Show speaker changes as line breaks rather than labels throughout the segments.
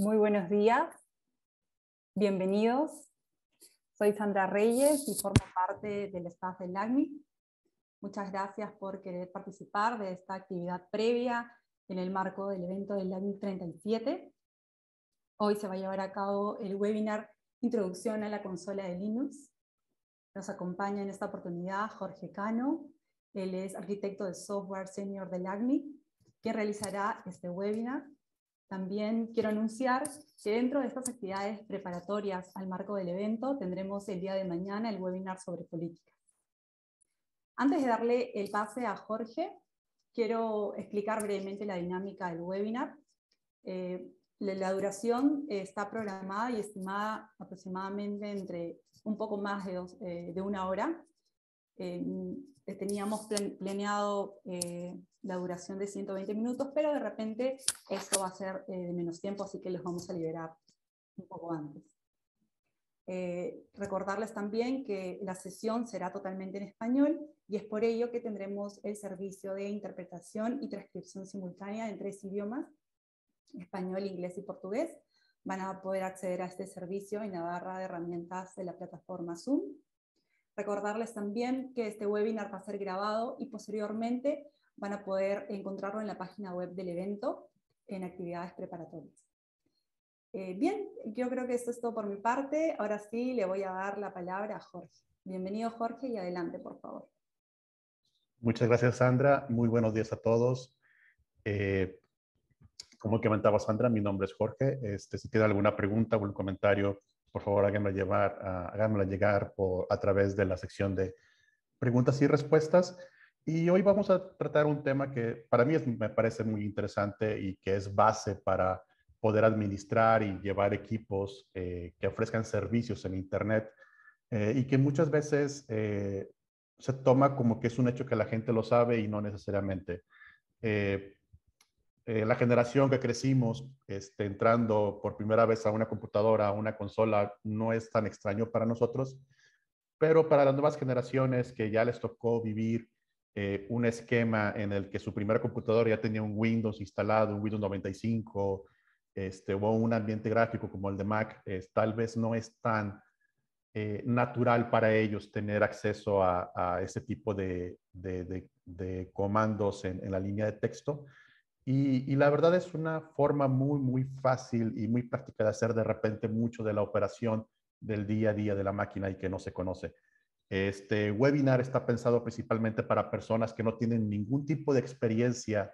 Muy buenos días, bienvenidos. Soy Sandra Reyes y formo parte del staff del LACMI. Muchas gracias por querer participar de esta actividad previa en el marco del evento del LACMI 37. Hoy se va a llevar a cabo el webinar Introducción a la consola de Linux. Nos acompaña en esta oportunidad Jorge Cano, él es arquitecto de software senior del LACMI, que realizará este webinar también quiero anunciar que dentro de estas actividades preparatorias al marco del evento tendremos el día de mañana el webinar sobre política. Antes de darle el pase a Jorge, quiero explicar brevemente la dinámica del webinar. Eh, la duración está programada y estimada aproximadamente entre un poco más de, eh, de una hora. Eh, teníamos planeado la duración de 120 minutos, pero de repente esto va a ser eh, de menos tiempo, así que los vamos a liberar un poco antes. Eh, recordarles también que la sesión será totalmente en español y es por ello que tendremos el servicio de interpretación y transcripción simultánea en tres idiomas, español, inglés y portugués. Van a poder acceder a este servicio en la barra de herramientas de la plataforma Zoom. Recordarles también que este webinar va a ser grabado y posteriormente van a poder encontrarlo en la página web del evento en actividades preparatorias. Eh, bien, yo creo que esto es todo por mi parte. Ahora sí le voy a dar la palabra a Jorge. Bienvenido Jorge y adelante, por favor.
Muchas gracias Sandra. Muy buenos días a todos. Eh, como comentaba Sandra, mi nombre es Jorge. Este, si tiene alguna pregunta o un comentario, por favor háganmela, llevar, háganmela llegar por, a través de la sección de preguntas y respuestas. Y hoy vamos a tratar un tema que para mí me parece muy interesante y que es base para poder administrar y llevar equipos eh, que ofrezcan servicios en Internet eh, y que muchas veces eh, se toma como que es un hecho que la gente lo sabe y no necesariamente. La generación que crecimos este, entrando por primera vez a una computadora, a una consola, no es tan extraño para nosotros, pero para las nuevas generaciones que ya les tocó vivir eh, un esquema en el que su primera computadora ya tenía un Windows instalado, un Windows 95, este, o un ambiente gráfico como el de Mac, tal vez no es tan eh, natural para ellos tener acceso a, ese tipo de, comandos en, la línea de texto. Y, la verdad es una forma muy, muy fácil y muy práctica de hacer de repente mucho de la operación del día a día de la máquina y que no se conoce. Este webinar está pensado principalmente para personas que no tienen ningún tipo de experiencia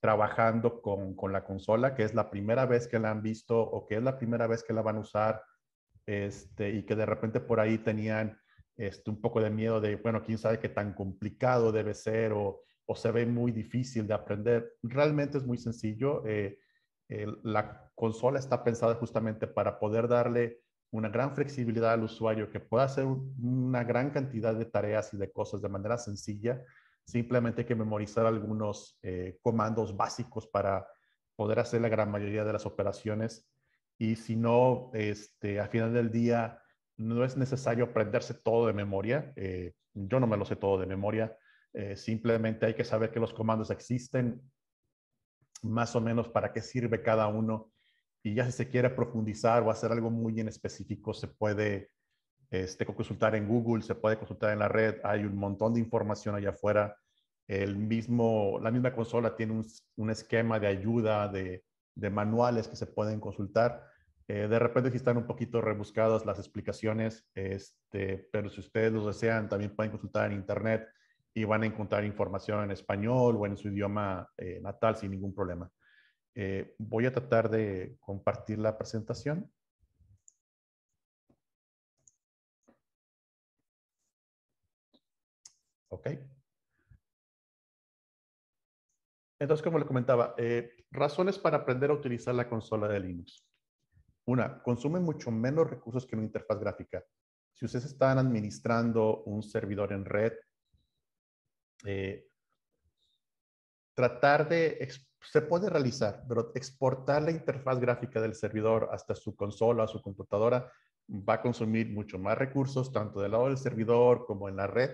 trabajando con, la consola, que es la primera vez que la han visto o que es la primera vez que la van a usar este, y que de repente por ahí tenían este, un poco de miedo de, bueno, quién sabe qué tan complicado debe ser o, se ve muy difícil de aprender. Realmente es muy sencillo. Eh, la consola está pensada justamente para poder darle una gran flexibilidad al usuario que pueda hacer una gran cantidad de tareas y de cosas de manera sencilla. Simplemente hay que memorizar algunos eh, comandos básicos para poder hacer la gran mayoría de las operaciones. Y si no, este, al final del día, no es necesario aprenderse todo de memoria. Eh, yo no me lo sé todo de memoria. Eh, simplemente hay que saber que los comandos existen, más o menos para qué sirve cada uno y ya si se quiere profundizar o hacer algo muy en específico, se puede este, consultar en Google, se puede consultar en la red. Hay un montón de información allá afuera. El mismo, la misma consola tiene un, esquema de ayuda, de, manuales que se pueden consultar. Eh, de repente si están un poquito rebuscadas las explicaciones, este, pero si ustedes lo desean, también pueden consultar en internet y van a encontrar información en español o en su idioma eh, natal sin ningún problema. Eh, voy a tratar de compartir la presentación. Ok. Entonces, como le comentaba, eh, razones para aprender a utilizar la consola de Linux. Una, consume mucho menos recursos que una interfaz gráfica. Si ustedes están administrando un servidor en red, eh, tratar de se puede realizar, pero exportar la interfaz gráfica del servidor hasta su consola, a su computadora, va a consumir mucho más recursos, tanto del lado del servidor como en la red.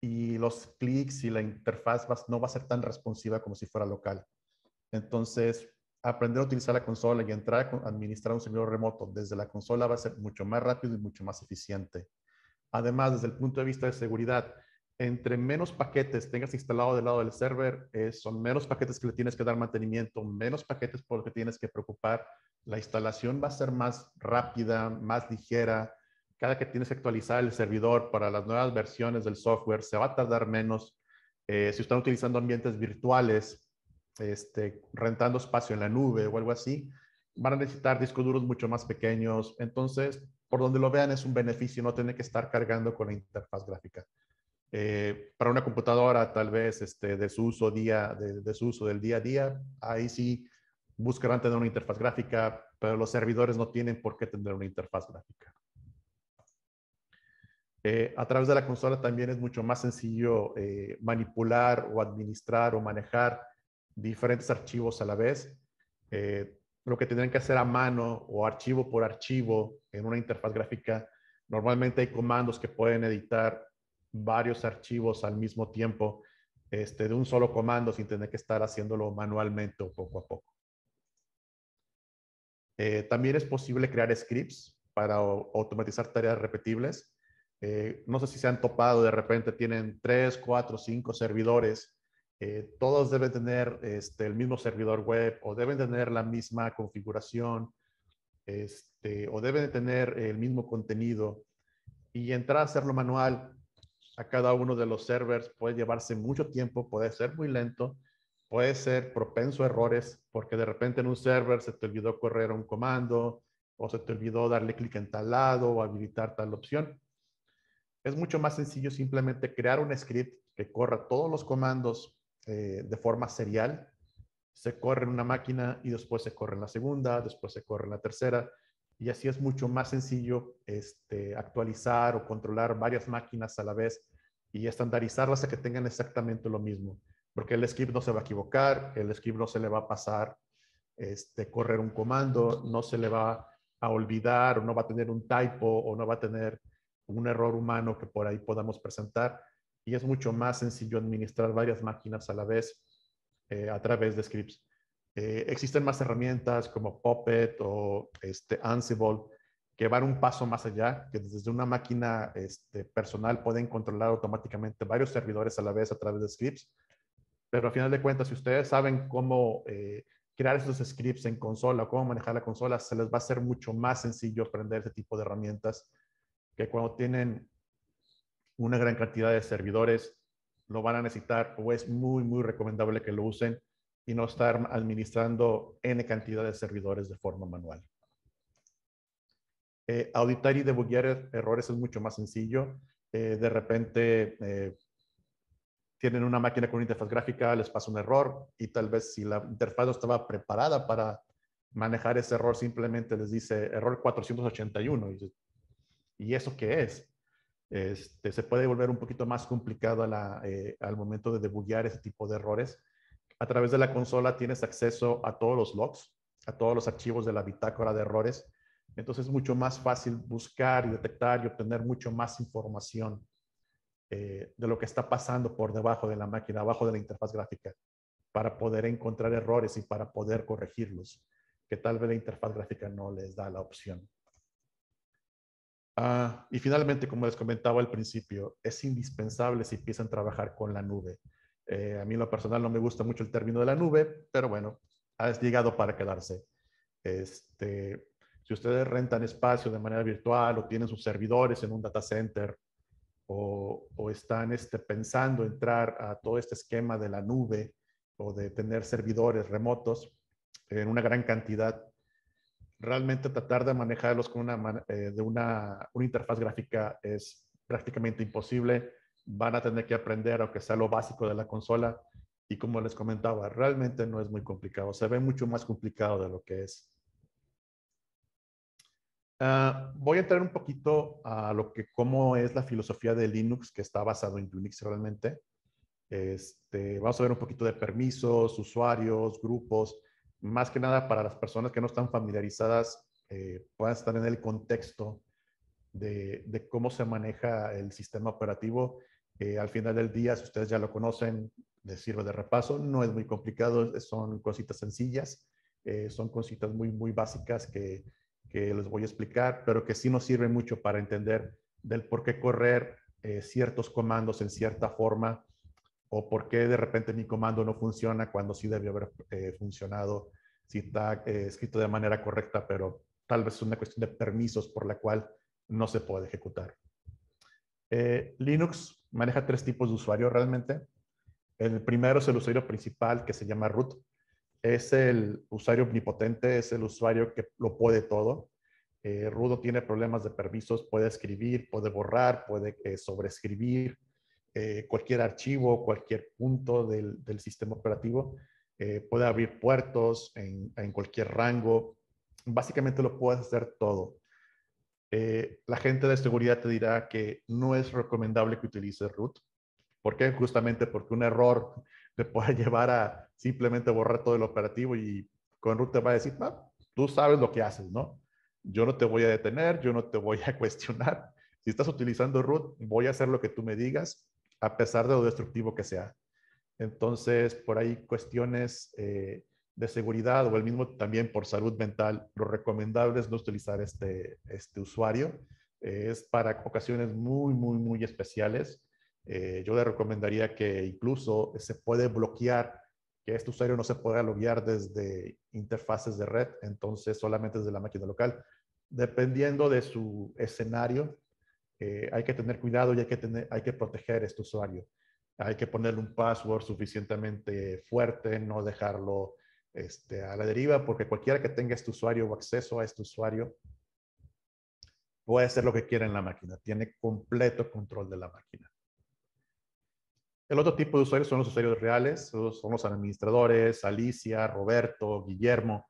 Y los clics y la interfaz no va a ser tan responsiva como si fuera local. Entonces, aprender a utilizar la consola y entrar a administrar un servidor remoto desde la consola va a ser mucho más rápido y mucho más eficiente. Además, desde el punto de vista de seguridad, entre menos paquetes tengas instalado del lado del server, son menos paquetes que le tienes que dar mantenimiento, menos paquetes por los que tienes que preocupar. La instalación va a ser más rápida, más ligera. Cada que tienes que actualizar el servidor para las nuevas versiones del software, se va a tardar menos. Eh, si están utilizando ambientes virtuales, este, rentando espacio en la nube o algo así, van a necesitar discos duros mucho más pequeños. Entonces, por donde lo vean, es un beneficio no tener que estar cargando con la interfaz gráfica. Eh, para una computadora, tal vez este, de, su uso día, de, su uso del día a día, ahí sí buscarán tener una interfaz gráfica, pero los servidores no tienen por qué tener una interfaz gráfica. Eh, a través de la consola también es mucho más sencillo eh, manipular o administrar o manejar diferentes archivos a la vez. Lo que tendrían que hacer a mano o archivo por archivo en una interfaz gráfica, normalmente hay comandos que pueden editar varios archivos al mismo tiempo este, de un solo comando sin tener que estar haciéndolo manualmente o poco a poco. Eh, también es posible crear scripts para automatizar tareas repetibles. Eh, no sé si se han topado, de repente tienen tres, cuatro, cinco servidores eh, todos deben tener este, el mismo servidor web o deben tener la misma configuración este, o deben tener el mismo contenido y entrar a hacerlo manual a cada uno de los servers puede llevarse mucho tiempo, puede ser muy lento, puede ser propenso a errores porque de repente en un server se te olvidó correr un comando o se te olvidó darle clic en tal lado o habilitar tal opción. Es mucho más sencillo simplemente crear un script que corra todos los comandos eh, de forma serial. Se corre en una máquina y después se corre en la segunda, después se corre en la tercera. Y así es mucho más sencillo este, actualizar o controlar varias máquinas a la vez y estandarizarlas a que tengan exactamente lo mismo. Porque el script no se va a equivocar, el script no se le va a pasar este, correr un comando, no se le va a olvidar o no va a tener un typo o no va a tener un error humano que por ahí podamos presentar y es mucho más sencillo administrar varias máquinas a la vez eh, a través de scripts. Eh, existen más herramientas como Puppet o este, Ansible que van un paso más allá, que desde una máquina este, personal pueden controlar automáticamente varios servidores a la vez a través de scripts. Pero al final de cuentas, si ustedes saben cómo eh, crear esos scripts en consola o cómo manejar la consola, se les va a hacer mucho más sencillo aprender ese tipo de herramientas que cuando tienen una gran cantidad de servidores, lo van a necesitar o es muy, muy recomendable que lo usen y no estar administrando N cantidad de servidores de forma manual. Eh, auditar y debuguear er, errores es mucho más sencillo. Eh, de repente eh, tienen una máquina con una interfaz gráfica, les pasa un error y tal vez si la interfaz no estaba preparada para manejar ese error, simplemente les dice error 481. ¿Y, ¿y eso qué es? Este, se puede volver un poquito más complicado eh, al momento de debuguear ese tipo de errores. A través de la consola tienes acceso a todos los logs, a todos los archivos de la bitácora de errores. Entonces es mucho más fácil buscar y detectar y obtener mucho más información eh, de lo que está pasando por debajo de la máquina, abajo de la interfaz gráfica, para poder encontrar errores y para poder corregirlos, que tal vez la interfaz gráfica no les da la opción. Ah, y finalmente, como les comentaba al principio, es indispensable si empiezan a trabajar con la nube. Eh, a mí lo personal no me gusta mucho el término de la nube, pero bueno, ha llegado para quedarse. Este, si ustedes rentan espacio de manera virtual o tienen sus servidores en un data center o, o están este, pensando entrar a todo este esquema de la nube o de tener servidores remotos en una gran cantidad, realmente tratar de manejarlos con una, eh, de una, una, interfaz gráfica es prácticamente imposible. Van a tener que aprender, aunque sea lo básico de la consola. Y como les comentaba, realmente no es muy complicado. Se ve mucho más complicado de lo que es. Ah, voy a entrar un poquito a lo que, cómo es la filosofía de Linux, que está basado en Unix realmente. Este, vamos a ver un poquito de permisos, usuarios, grupos más que nada para las personas que no están familiarizadas, eh, puedan estar en el contexto de, cómo se maneja el sistema operativo. Eh, al final del día, si ustedes ya lo conocen, les sirve de repaso. No es muy complicado, son cositas sencillas. son cositas muy, muy básicas que, que, les voy a explicar, pero que sí nos sirven mucho para entender del por qué correr ciertos comandos en cierta forma o por qué de repente mi comando no funciona cuando sí debe haber funcionado, si está escrito de manera correcta, pero tal vez es una cuestión de permisos por la cual no se puede ejecutar. Eh, Linux maneja tres tipos de usuario realmente. El primero es el usuario principal que se llama root. Es el usuario omnipotente, es el usuario que lo puede todo. Eh, root tiene problemas de permisos, puede escribir, puede borrar, puede eh, sobreescribir eh, cualquier archivo, cualquier punto del, sistema operativo. puede abrir puertos en, en cualquier rango, básicamente lo puedes hacer todo. Eh, la gente de seguridad te dirá que no es recomendable que utilices root. ¿Por qué? Justamente porque un error te puede llevar a simplemente borrar todo el operativo y con root te va a decir, ah, tú sabes lo que haces, ¿no? Yo no te voy a detener, yo no te voy a cuestionar. Si estás utilizando root, voy a hacer lo que tú me digas, a pesar de lo destructivo que sea. Entonces, por ahí cuestiones eh, de seguridad o el mismo también por salud mental, lo recomendable es no utilizar este, este usuario. Es para ocasiones muy, muy, muy especiales. Eh, yo le recomendaría que incluso se puede bloquear que este usuario no se pueda loguear desde interfaces de red, entonces solamente desde la máquina local. Dependiendo de su escenario, eh, hay que tener cuidado y hay que, tener, hay que proteger este usuario. Hay que ponerle un password suficientemente fuerte, no dejarlo este, a la deriva, porque cualquiera que tenga este usuario o acceso a este usuario puede hacer lo que quiera en la máquina, tiene completo control de la máquina. El otro tipo de usuarios son los usuarios reales, son los administradores, Alicia, Roberto, Guillermo,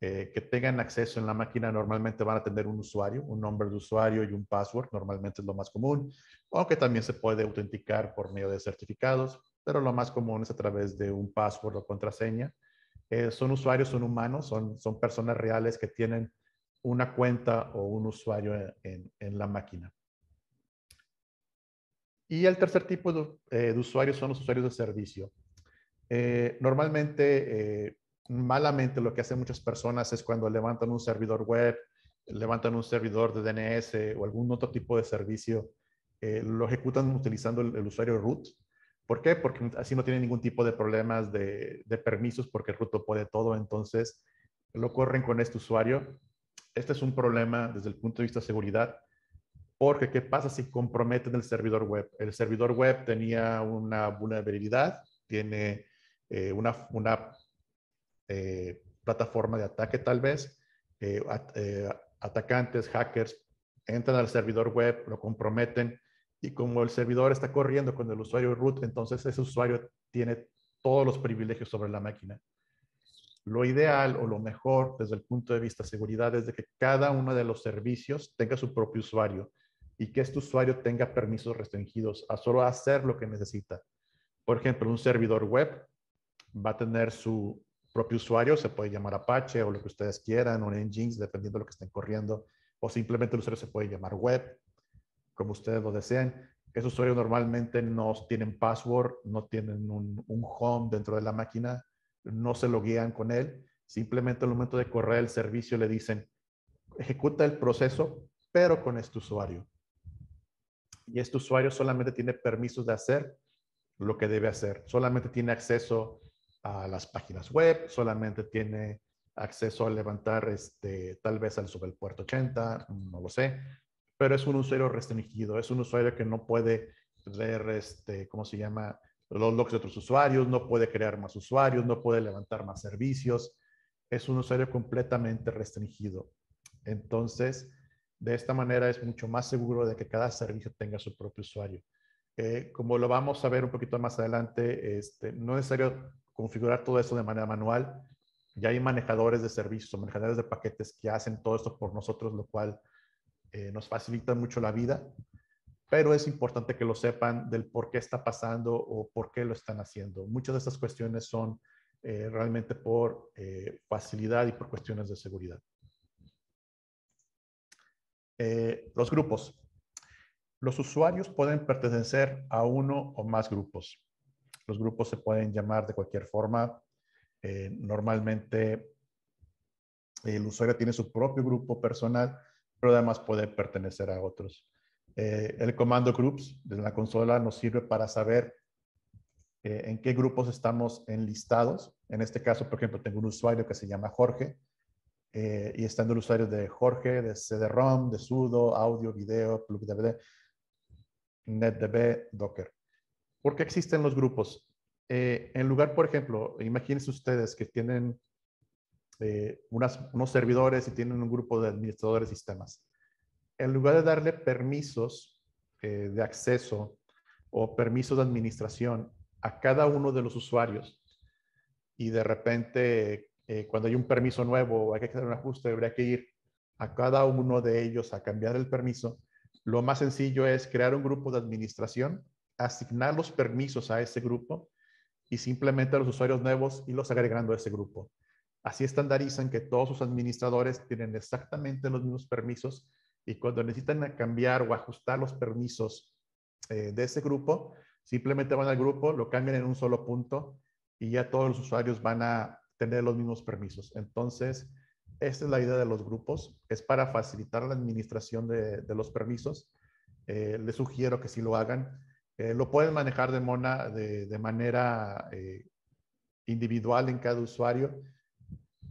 eh, que tengan acceso en la máquina normalmente van a tener un usuario, un nombre de usuario y un password, normalmente es lo más común, aunque también se puede autenticar por medio de certificados, pero lo más común es a través de un password o contraseña. Eh, son usuarios, son humanos, son, son personas reales que tienen una cuenta o un usuario en, en la máquina. Y el tercer tipo de, eh, usuarios son los usuarios de servicio. Eh, normalmente, malamente, lo que hacen muchas personas es cuando levantan un servidor web, levantan un servidor de DNS o algún otro tipo de servicio, lo ejecutan utilizando el usuario root ¿Por qué? Porque así no tiene ningún tipo de problemas de, permisos porque root lo puede todo. Entonces, lo corren con este usuario. Este es un problema desde el punto de vista de seguridad. Porque, ¿qué pasa si comprometen el servidor web? El servidor web tenía una vulnerabilidad, tiene eh, una, una eh, plataforma de ataque tal vez. Eh, atacantes, hackers, entran al servidor web, lo comprometen y como el servidor está corriendo con el usuario root, entonces ese usuario tiene todos los privilegios sobre la máquina. Lo ideal o lo mejor desde el punto de vista de seguridad es de que cada uno de los servicios tenga su propio usuario y que este usuario tenga permisos restringidos a solo hacer lo que necesita. Por ejemplo, un servidor web va a tener su propio usuario, se puede llamar Apache o lo que ustedes quieran, o Nginx, dependiendo de lo que estén corriendo, o simplemente el usuario se puede llamar web como ustedes lo deseen. Esos usuarios normalmente no tienen password, no tienen un, home dentro de la máquina, no se loguean con él. Simplemente al momento de correr el servicio le dicen, ejecuta el proceso, pero con este usuario. Y este usuario solamente tiene permisos de hacer lo que debe hacer. Solamente tiene acceso a las páginas web, solamente tiene acceso a levantar este, tal vez al sobre el puerto 80, no lo sé, pero es un usuario restringido, es un usuario que no puede ver, este, ¿cómo se llama? Los logs de otros usuarios, no puede crear más usuarios, no puede levantar más servicios. Es un usuario completamente restringido. Entonces, de esta manera es mucho más seguro de que cada servicio tenga su propio usuario. Eh, como lo vamos a ver un poquito más adelante, este, no es necesario configurar todo esto de manera manual. Ya hay manejadores de servicios o manejadores de paquetes que hacen todo esto por nosotros, lo cual eh, nos facilitan mucho la vida, pero es importante que lo sepan del por qué está pasando o por qué lo están haciendo. Muchas de estas cuestiones son eh, realmente por eh, facilidad y por cuestiones de seguridad. los grupos. Los usuarios pueden pertenecer a uno o más grupos. Los grupos se pueden llamar de cualquier forma. normalmente El usuario tiene su propio grupo personal, pero además puede pertenecer a otros. Eh, el comando groups de la consola nos sirve para saber eh, en qué grupos estamos enlistados. En este caso, por ejemplo, tengo un usuario que se llama Jorge eh, y están el usuario de Jorge, de CD-ROM, de sudo, audio, video, plug DVD, NetDB, Docker. ¿Por qué existen los grupos? en lugar, por ejemplo, imagínense ustedes que tienen unos servidores y tienen un grupo de administradores de sistemas en lugar de darle permisos eh, de acceso o permisos de administración a cada uno de los usuarios y de repente eh, cuando hay un permiso nuevo hay que hacer un ajuste, habría que ir a cada uno de ellos a cambiar el permiso. Lo más sencillo es crear un grupo de administración, asignar los permisos a ese grupo y simplemente a los usuarios nuevos y los agregando a ese grupo. Así estandarizan que todos sus administradores tienen exactamente los mismos permisos y cuando necesitan cambiar o ajustar los permisos eh, de ese grupo, simplemente van al grupo, lo cambian en un solo punto y ya todos los usuarios van a tener los mismos permisos. Entonces, esta es la idea de los grupos, es para facilitar la administración de, los permisos. Eh, les sugiero que sí lo hagan. Eh, lo pueden manejar de, manera individual en cada usuario,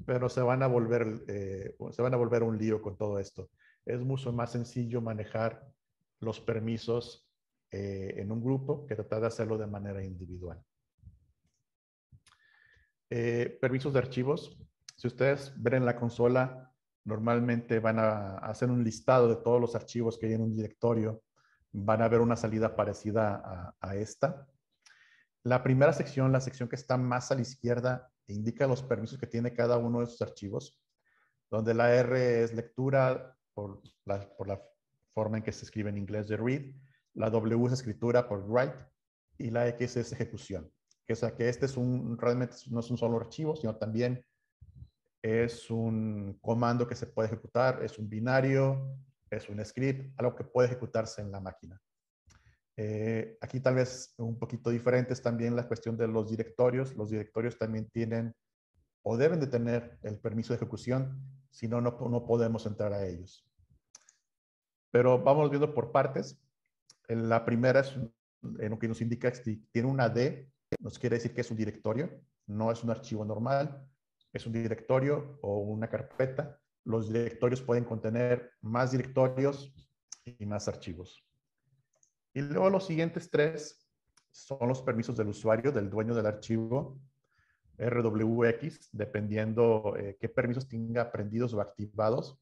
pero se van a volver, se van a volver un lío con todo esto es mucho más sencillo manejar los permisos eh, en un grupo que tratar de hacerlo de manera individual. Eh, permisos de archivos. Si ustedes ven en la consola, normalmente van a hacer un listado de todos los archivos que hay en un directorio. Van a ver una salida parecida a esta. La primera sección, la sección que está más a la izquierda, indica los permisos que tiene cada uno de esos archivos, donde la R es lectura, por la, forma en que se escribe en inglés de read, la W es escritura por write y la X es ejecución. O sea, que este es un, realmente no es un solo archivo, sino también es un comando que se puede ejecutar, es un binario, es un script, algo que puede ejecutarse en la máquina. Eh, aquí tal vez un poquito diferente es también la cuestión de los directorios. Los directorios también tienen o deben de tener el permiso de ejecución si no, no, podemos entrar a ellos. Pero vamos viendo por partes. La primera es en lo que nos indica que tiene una D, nos quiere decir que es un directorio, no es un archivo normal, es un directorio o una carpeta. Los directorios pueden contener más directorios y más archivos. Y luego los siguientes tres son los permisos del usuario, del dueño del archivo, RWX, dependiendo eh, qué permisos tenga prendidos o activados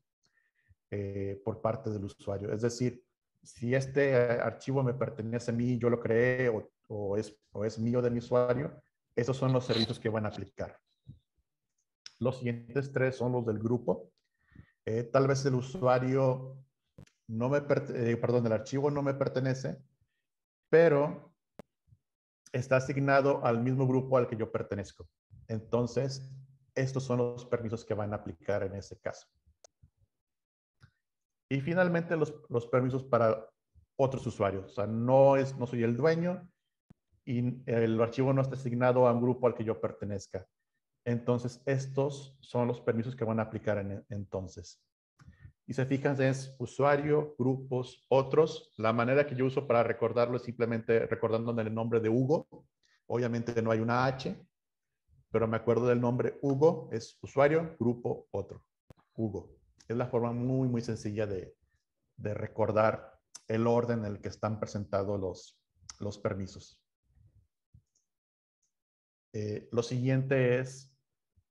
eh, por parte del usuario. Es decir, si este archivo me pertenece a mí, yo lo creé o, es, o es mío de mi usuario, esos son los servicios que van a aplicar. Los siguientes tres son los del grupo. Eh, tal vez el usuario no me, perdón, el archivo no me pertenece, pero está asignado al mismo grupo al que yo pertenezco. Entonces, estos son los permisos que van a aplicar en ese caso. Y finalmente, los, permisos para otros usuarios. O sea, no, es, no soy el dueño y el archivo no está asignado a un grupo al que yo pertenezca. Entonces, estos son los permisos que van a aplicar en, entonces. Y se fijan, es usuario, grupos, otros. La manera que yo uso para recordarlo es simplemente recordándome el nombre de Hugo. Obviamente no hay una H, pero me acuerdo del nombre Hugo, es usuario, grupo, otro. Hugo. Es la forma muy, muy sencilla de, recordar el orden en el que están presentados los, los permisos. Eh, lo siguiente es,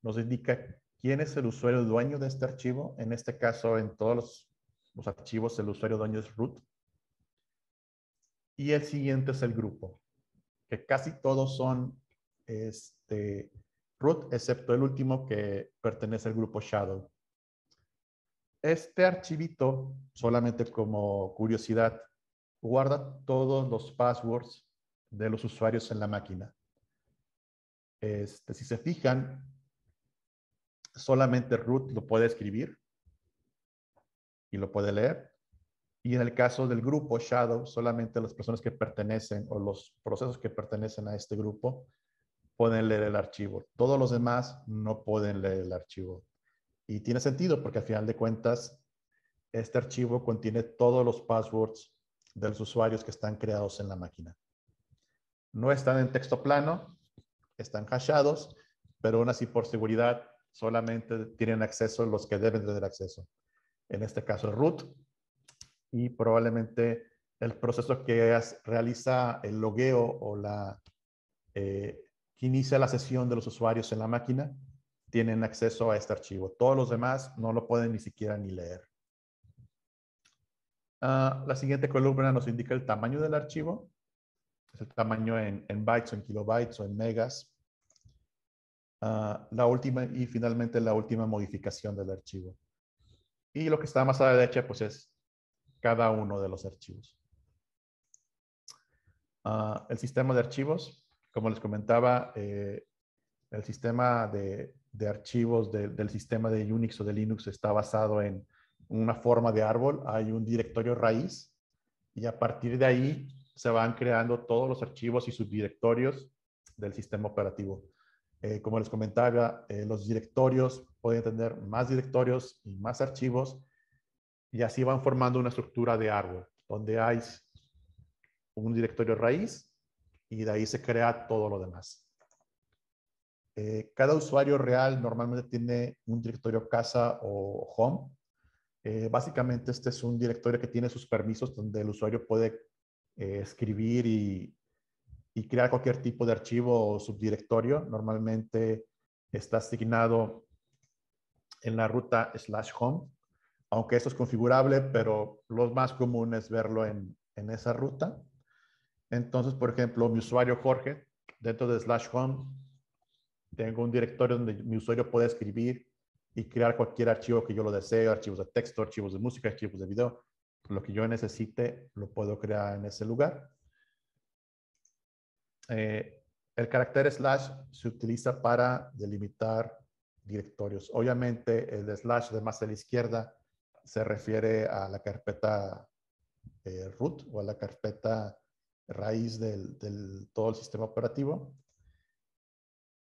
nos indica quién es el usuario dueño de este archivo. En este caso, en todos los, archivos, el usuario dueño es root. Y el siguiente es el grupo, que casi todos son este, root, excepto el último que pertenece al grupo Shadow. Este archivito, solamente como curiosidad, guarda todos los passwords de los usuarios en la máquina. Este, si se fijan, solamente root lo puede escribir y lo puede leer. Y en el caso del grupo Shadow, solamente las personas que pertenecen o los procesos que pertenecen a este grupo pueden leer el archivo. Todos los demás no pueden leer el archivo. Y tiene sentido porque al final de cuentas, este archivo contiene todos los passwords de los usuarios que están creados en la máquina. No están en texto plano, están hashados, pero aún así por seguridad solamente tienen acceso los que deben tener acceso. En este caso root y probablemente el proceso que realiza el logueo o la eh, que inicia la sesión de los usuarios en la máquina tienen acceso a este archivo. Todos los demás no lo pueden ni siquiera ni leer. Ah, la siguiente columna nos indica el tamaño del archivo. El tamaño en, bytes o en kilobytes o en megas. Ah, la última y finalmente la última modificación del archivo. Y lo que está más a la derecha pues es cada uno de los archivos. Ah, el sistema de archivos, como les comentaba, eh, el sistema de, archivos del sistema de Unix o de Linux está basado en una forma de árbol. Hay un directorio raíz y a partir de ahí se van creando todos los archivos y subdirectorios del sistema operativo. Eh, como les comentaba, eh, los directorios pueden tener más directorios y más archivos y así van formando una estructura de árbol donde hay un directorio raíz y de ahí se crea todo lo demás. Eh, cada usuario real normalmente tiene un directorio casa o home. Básicamente este es un directorio que tiene sus permisos donde el usuario puede escribir y, y, crear cualquier tipo de archivo o subdirectorio. Normalmente está asignado en la ruta slash home, aunque eso es configurable, pero lo más común es verlo en, en esa ruta. Entonces, por ejemplo, mi usuario Jorge, dentro de slash home, tengo un directorio donde mi usuario puede escribir y crear cualquier archivo que yo lo desee, archivos de texto, archivos de música, archivos de video. Lo que yo necesite lo puedo crear en ese lugar. Eh, el carácter slash se utiliza para delimitar directorios. Obviamente, el slash de más a la izquierda se refiere a la carpeta eh, root o a la carpeta raíz del, todo el sistema operativo.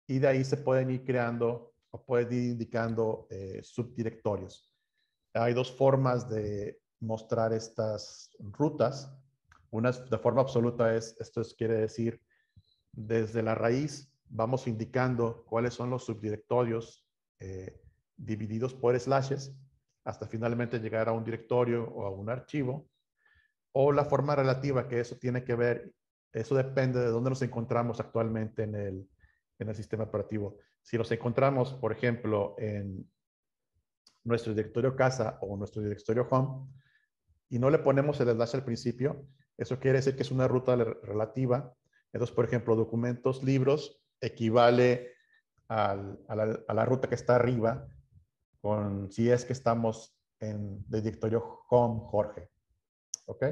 Y de ahí se pueden ir creando o pueden ir indicando eh, subdirectorios. Hay dos formas de mostrar estas rutas. Una de forma absoluta es, esto quiere decir, desde la raíz vamos indicando cuáles son los subdirectorios eh, divididos por slashes hasta finalmente llegar a un directorio o a un archivo o la forma relativa, que eso tiene que ver, eso depende de dónde nos encontramos actualmente en el, en el sistema operativo. Si nos encontramos, por ejemplo, en nuestro directorio casa o nuestro directorio home y no le ponemos el slash al principio, eso quiere decir que es una ruta relativa. Entonces, por ejemplo, documentos, libros, equivale al, a, la, a, la, ruta que está arriba con si es que estamos en el directorio home Jorge. ¿ok?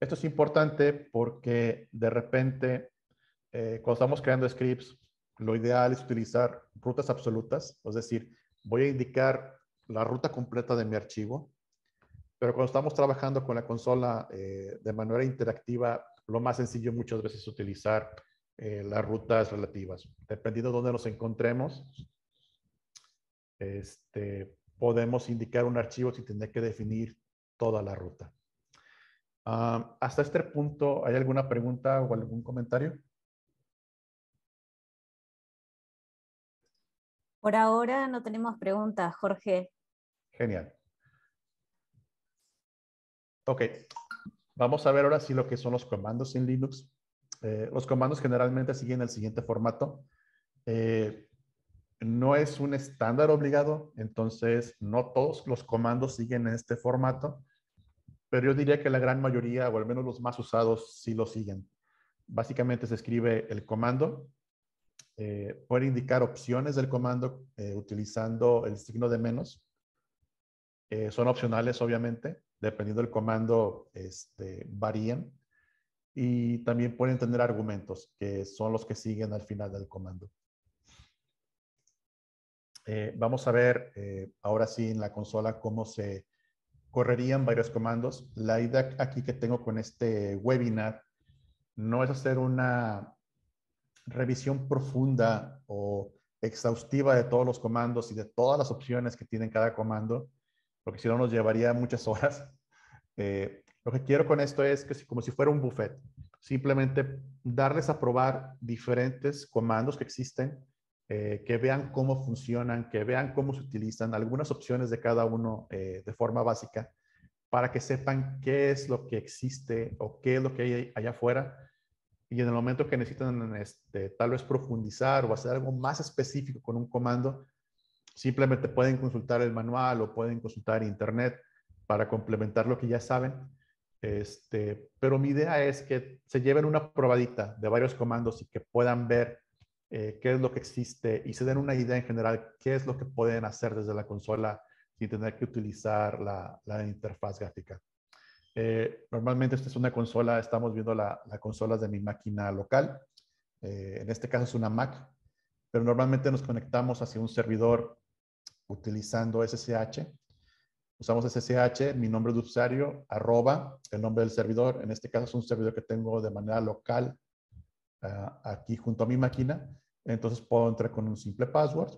Esto es importante porque de repente, eh, cuando estamos creando scripts, lo ideal es utilizar rutas absolutas, es decir, voy a indicar la ruta completa de mi archivo, pero cuando estamos trabajando con la consola eh, de manera interactiva, lo más sencillo muchas veces es utilizar eh, las rutas relativas. Dependiendo de dónde nos encontremos, este, podemos indicar un archivo sin tener que definir toda la ruta. Ah, hasta este punto, ¿hay alguna pregunta o algún comentario?
Por ahora no tenemos preguntas, Jorge.
Genial. Ok, vamos a ver ahora sí lo que son los comandos en Linux. Eh, los comandos generalmente siguen el siguiente formato. Eh, no es un estándar obligado, entonces no todos los comandos siguen en este formato pero yo diría que la gran mayoría, o al menos los más usados, sí lo siguen. Básicamente se escribe el comando, eh, puede indicar opciones del comando utilizando el signo de menos. Son opcionales, obviamente, dependiendo del comando, este, varían. Y también pueden tener argumentos, que son los que siguen al final del comando. vamos a ver ahora sí en la consola cómo se correrían varios comandos. La idea aquí que tengo con este webinar no es hacer una revisión profunda o exhaustiva de todos los comandos y de todas las opciones que tiene cada comando, porque si no nos llevaría muchas horas. Eh, lo que quiero con esto es que como si fuera un buffet, simplemente darles a probar diferentes comandos que existen, eh, que vean cómo funcionan, que vean cómo se utilizan, algunas opciones de cada uno eh, de forma básica, para que sepan qué es lo que existe o qué es lo que hay allá afuera y en el momento que necesitan este, tal vez profundizar o hacer algo más específico con un comando, simplemente pueden consultar el manual o pueden consultar internet para complementar lo que ya saben. Este, pero mi idea es que se lleven una probadita de varios comandos y que puedan ver eh, qué es lo que existe y se den una idea en general qué es lo que pueden hacer desde la consola sin tener que utilizar la, la interfaz gráfica. Eh, normalmente esta es una consola, estamos viendo la, la consola de mi máquina local. Eh, en este caso es una Mac, pero normalmente nos conectamos hacia un servidor utilizando SSH. Usamos SSH, mi nombre de usuario, arroba, el nombre del servidor. En este caso es un servidor que tengo de manera local ah, aquí junto a mi máquina. Entonces puedo entrar con un simple password.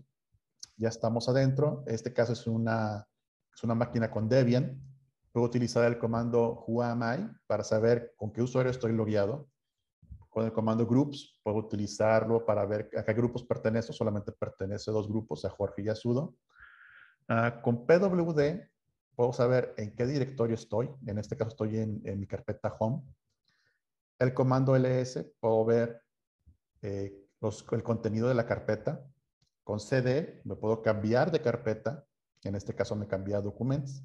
Ya estamos adentro. Este caso es una, es una máquina con Debian. Puedo utilizar el comando whoami para saber con qué usuario estoy logueado. Con el comando groups puedo utilizarlo para ver a qué grupos pertenece. Solamente pertenece a dos grupos, a Jorge y a Sudo. Ah, con PWD puedo saber en qué directorio estoy. En este caso estoy en, mi carpeta home. El comando ls puedo ver eh, el contenido de la carpeta. Con cd me puedo cambiar de carpeta. En este caso me cambia a documents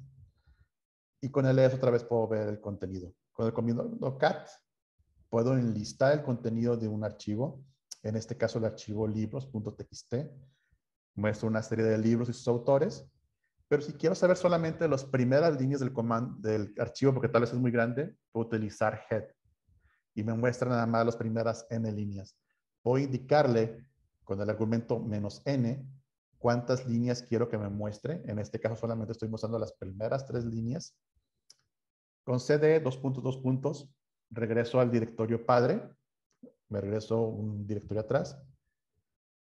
y con ls otra vez puedo ver el contenido. Con el comando cat puedo enlistar el contenido de un archivo, en este caso el archivo libros.txt. Muestro una serie de libros y sus autores, pero si quiero saber solamente las primeras líneas del, comando, del archivo, porque tal vez es muy grande, puedo utilizar head y me muestra nada más las primeras n líneas. Puedo indicarle con el argumento menos n cuántas líneas quiero que me muestre. En este caso solamente estoy mostrando las primeras tres líneas con CD, dos puntos, dos puntos, regreso al directorio padre, me regreso un directorio atrás.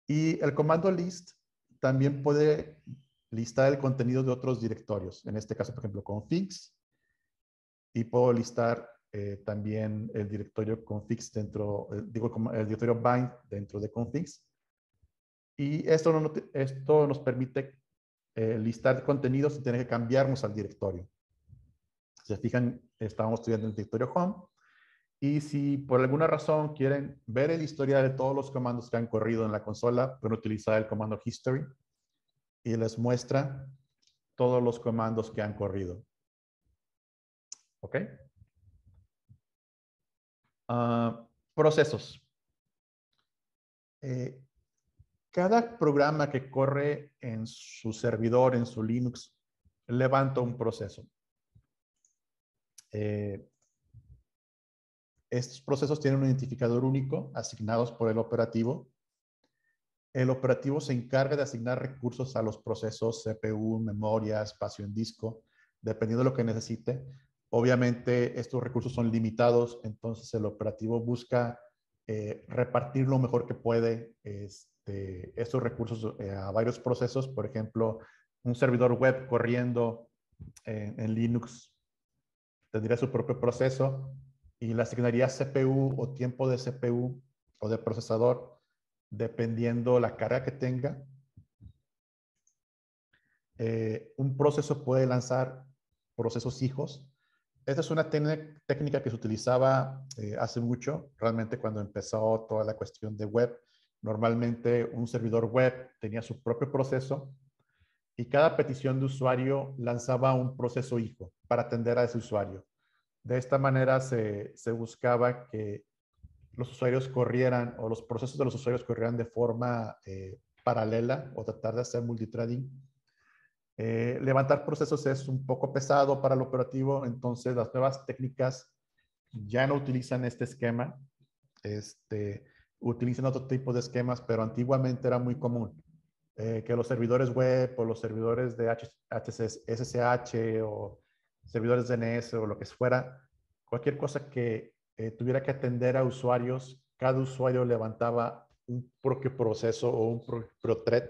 Y el comando list también puede listar el contenido de otros directorios. En este caso, por ejemplo, configs. Y puedo listar eh, también el directorio configs dentro, eh, digo, el directorio bind dentro de configs. Y esto, esto nos permite eh, listar contenidos sin tener que cambiarnos al directorio se fijan, estábamos estudiando el directorio home. Y si por alguna razón quieren ver el historial de todos los comandos que han corrido en la consola, pueden utilizar el comando history y les muestra todos los comandos que han corrido. ¿Ok? Ah, procesos. Eh, cada programa que corre en su servidor, en su Linux, levanta un proceso. Eh, estos procesos tienen un identificador único asignados por el operativo. El operativo se encarga de asignar recursos a los procesos CPU, memoria, espacio en disco, dependiendo de lo que necesite. Obviamente estos recursos son limitados, entonces el operativo busca eh, repartir lo mejor que puede este, estos recursos eh, a varios procesos. Por ejemplo, un servidor web corriendo en Linux tendría su propio proceso y le asignaría CPU o tiempo de CPU o de procesador dependiendo la carga que tenga. Eh, un proceso puede lanzar procesos hijos. Esta es una técnica que se utilizaba eh, hace mucho, realmente cuando empezó toda la cuestión de web. Normalmente un servidor web tenía su propio proceso y cada petición de usuario lanzaba un proceso hijo para atender a ese usuario. De esta manera se, buscaba que los usuarios corrieran o los procesos de los usuarios corrieran de forma eh, paralela o tratar de hacer multithreading. Eh, levantar procesos es un poco pesado para el operativo, entonces las nuevas técnicas ya no utilizan este esquema, este, utilizan otro tipo de esquemas, pero antiguamente era muy común. Eh, que los servidores web o los servidores de SSH o servidores DNS o lo que fuera, cualquier cosa que eh, tuviera que atender a usuarios, cada usuario levantaba un propio proceso o un propio thread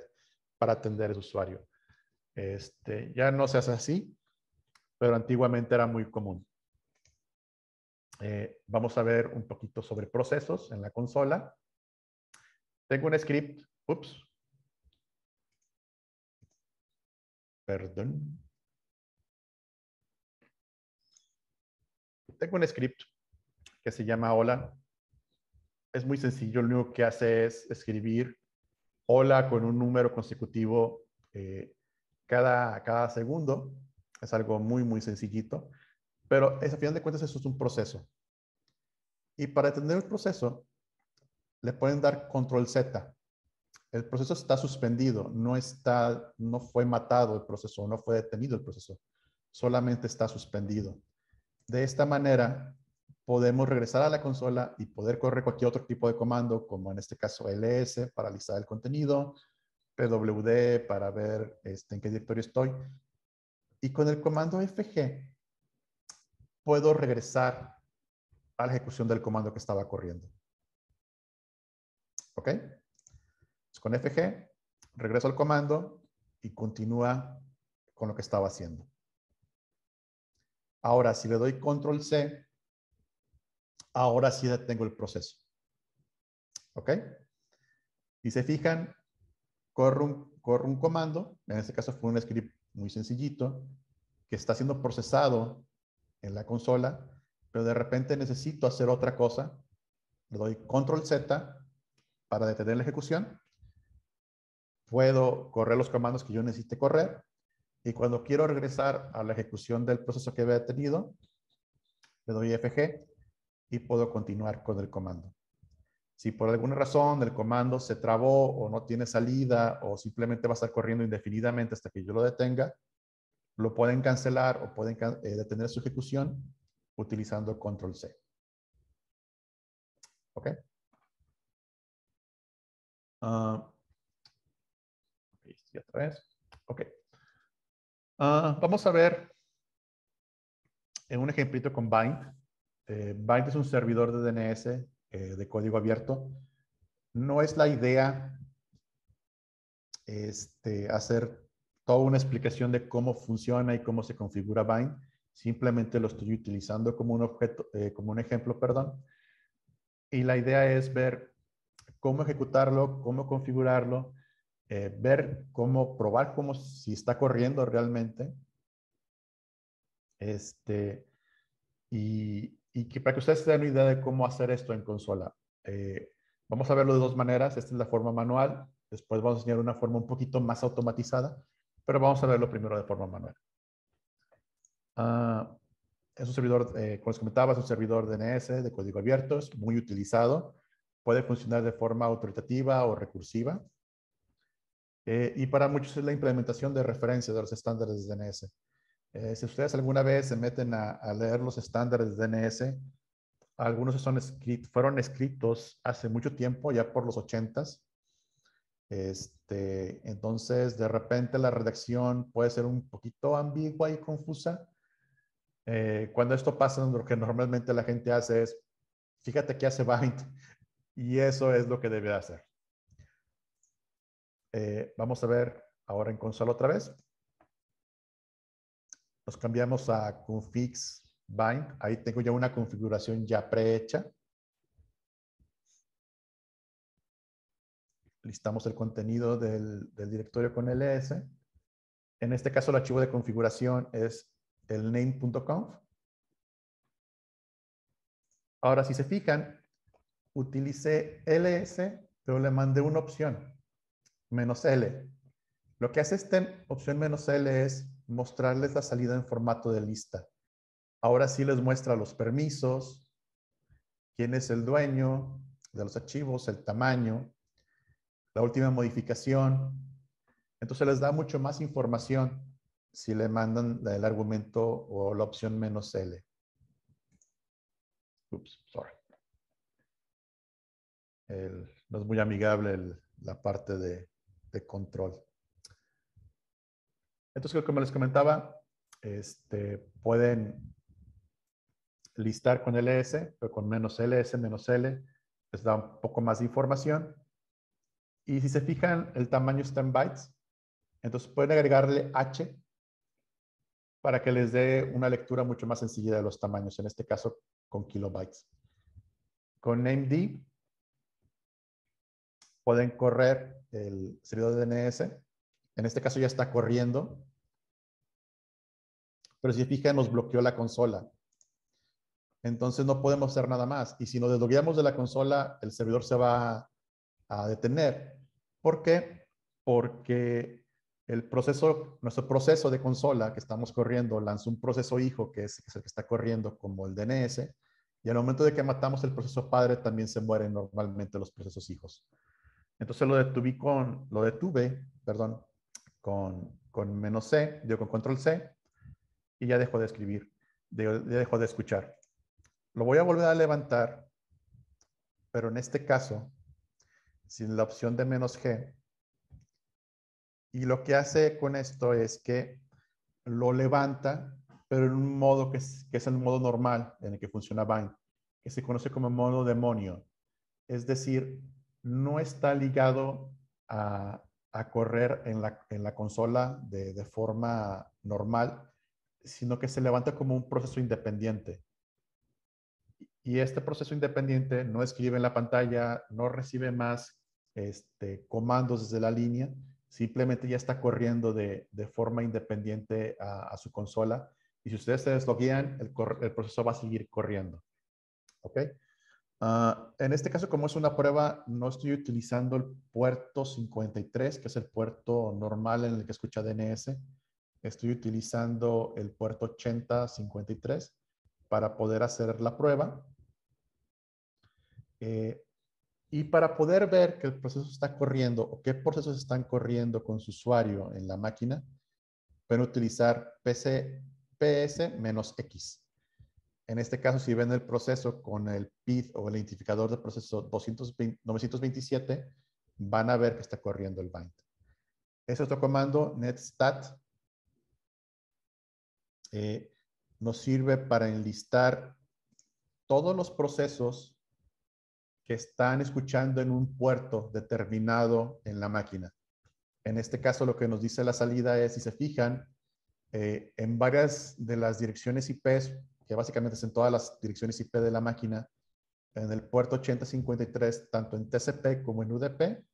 para atender ese usuario. Este, ya no se hace así, pero antiguamente era muy común. Eh, vamos a ver un poquito sobre procesos en la consola. Tengo un script, ups, perdón. Tengo un script que se llama hola. Es muy sencillo, lo único que hace es escribir hola con un número consecutivo eh, cada, cada segundo. Es algo muy, muy sencillito. Pero a final de cuentas eso es un proceso. Y para entender el proceso, le pueden dar control Z. El proceso está suspendido, no, está, no fue matado el proceso, no fue detenido el proceso, solamente está suspendido. De esta manera, podemos regresar a la consola y poder correr cualquier otro tipo de comando, como en este caso ls para listar el contenido, pwd para ver este, en qué directorio estoy. Y con el comando fg puedo regresar a la ejecución del comando que estaba corriendo. ¿Ok? con fg, regreso al comando y continúa con lo que estaba haciendo. Ahora, si le doy control C, ahora sí detengo el proceso. ¿Ok? Y se fijan, corre un, un comando, en este caso fue un script muy sencillito, que está siendo procesado en la consola, pero de repente necesito hacer otra cosa, le doy control Z para detener la ejecución, puedo correr los comandos que yo necesite correr y cuando quiero regresar a la ejecución del proceso que había tenido, le doy FG y puedo continuar con el comando. Si por alguna razón el comando se trabó o no tiene salida o simplemente va a estar corriendo indefinidamente hasta que yo lo detenga, lo pueden cancelar o pueden eh, detener su ejecución utilizando control C. ¿Ok? Uh, otra vez. Ok. Uh, vamos a ver en un ejemplito con Bind. Eh, Bind es un servidor de DNS eh, de código abierto. No es la idea este, hacer toda una explicación de cómo funciona y cómo se configura Bind. Simplemente lo estoy utilizando como un objeto, eh, como un ejemplo, perdón. Y la idea es ver cómo ejecutarlo, cómo configurarlo, eh, ver cómo, probar cómo si está corriendo realmente. Este, y, y que para que ustedes se den una idea de cómo hacer esto en consola. Eh, vamos a verlo de dos maneras. Esta es la forma manual. Después vamos a enseñar una forma un poquito más automatizada, pero vamos a verlo primero de forma manual. Uh, es un servidor, eh, como les comentaba, es un servidor DNS de código abierto, es muy utilizado. Puede funcionar de forma autoritativa o recursiva. Eh, y para muchos es la implementación de referencia de los estándares de DNS. Eh, si ustedes alguna vez se meten a, leer los estándares de DNS, algunos son fueron escritos hace mucho tiempo, ya por los 80s. Este, entonces, de repente la redacción puede ser un poquito ambigua y confusa. Eh, cuando esto pasa, lo que normalmente la gente hace es, fíjate que hace bind, y eso es lo que debe hacer. Eh, vamos a ver ahora en consola otra vez. Nos cambiamos a configs bind. Ahí tengo ya una configuración ya prehecha. Listamos el contenido del, del directorio con ls. En este caso, el archivo de configuración es el name.conf. Ahora, si se fijan, utilicé ls, pero le mandé una opción menos L. Lo que hace esta opción menos L es mostrarles la salida en formato de lista. Ahora sí les muestra los permisos, quién es el dueño de los archivos, el tamaño, la última modificación. Entonces les da mucho más información si le mandan el argumento o la opción menos L. Ups, sorry. no es muy amigable la parte de, de control. Entonces, como les comentaba, este, pueden listar con ls, pero con menos ls, menos l, les da un poco más de información. Y si se fijan, el tamaño está en bytes. Entonces pueden agregarle H para que les dé una lectura mucho más sencilla de los tamaños, en este caso con kilobytes. Con named pueden correr el servidor de DNS. En este caso ya está corriendo. Pero si fijan, nos bloqueó la consola. Entonces no podemos hacer nada más. Y si nos deslogueamos de la consola, el servidor se va a detener. ¿Por qué? Porque el proceso, nuestro proceso de consola que estamos corriendo lanza un proceso hijo que es, el que está corriendo como el DNS y al momento de que matamos el proceso padre también se mueren normalmente los procesos hijos. Entonces lo detuve con, lo detuve, perdón, con, con menos C, digo con control C y ya dejo de escribir, ya dejo de escuchar. Lo voy a volver a levantar, pero en este caso, sin la opción de menos G, y lo que hace con esto es que lo levanta, pero en un modo que es, que es el modo normal en el que funciona Bind, que se conoce como modo demonio. Es decir, no está ligado a, correr en la, consola de, de, forma normal, sino que se levanta como un proceso independiente. Y este proceso independiente no escribe en la pantalla, no recibe más este, comandos desde la línea, simplemente ya está corriendo de, forma independiente a, su consola. Y si ustedes se desloguean, el, el proceso va a seguir corriendo. ¿Ok? Ah, en este caso, como es una prueba, no estoy utilizando el puerto 53, que es el puerto normal en el que escucha DNS. Estoy utilizando el puerto 8053 para poder hacer la prueba. Eh, y para poder ver que el proceso está corriendo o qué procesos están corriendo con su usuario en la máquina, pueden utilizar PC, PS-X. En este caso, si ven el proceso con el PID o el identificador de proceso 220, 927, van a ver que está corriendo el bind. Ese otro comando, netstat, eh, nos sirve para enlistar todos los procesos que están escuchando en un puerto determinado en la máquina. En este caso, lo que nos dice la salida es, si se fijan, eh, en varias de las direcciones IP, que básicamente son todas las direcciones IP de la máquina, en el puerto 8053, tanto en TCP como en UDP,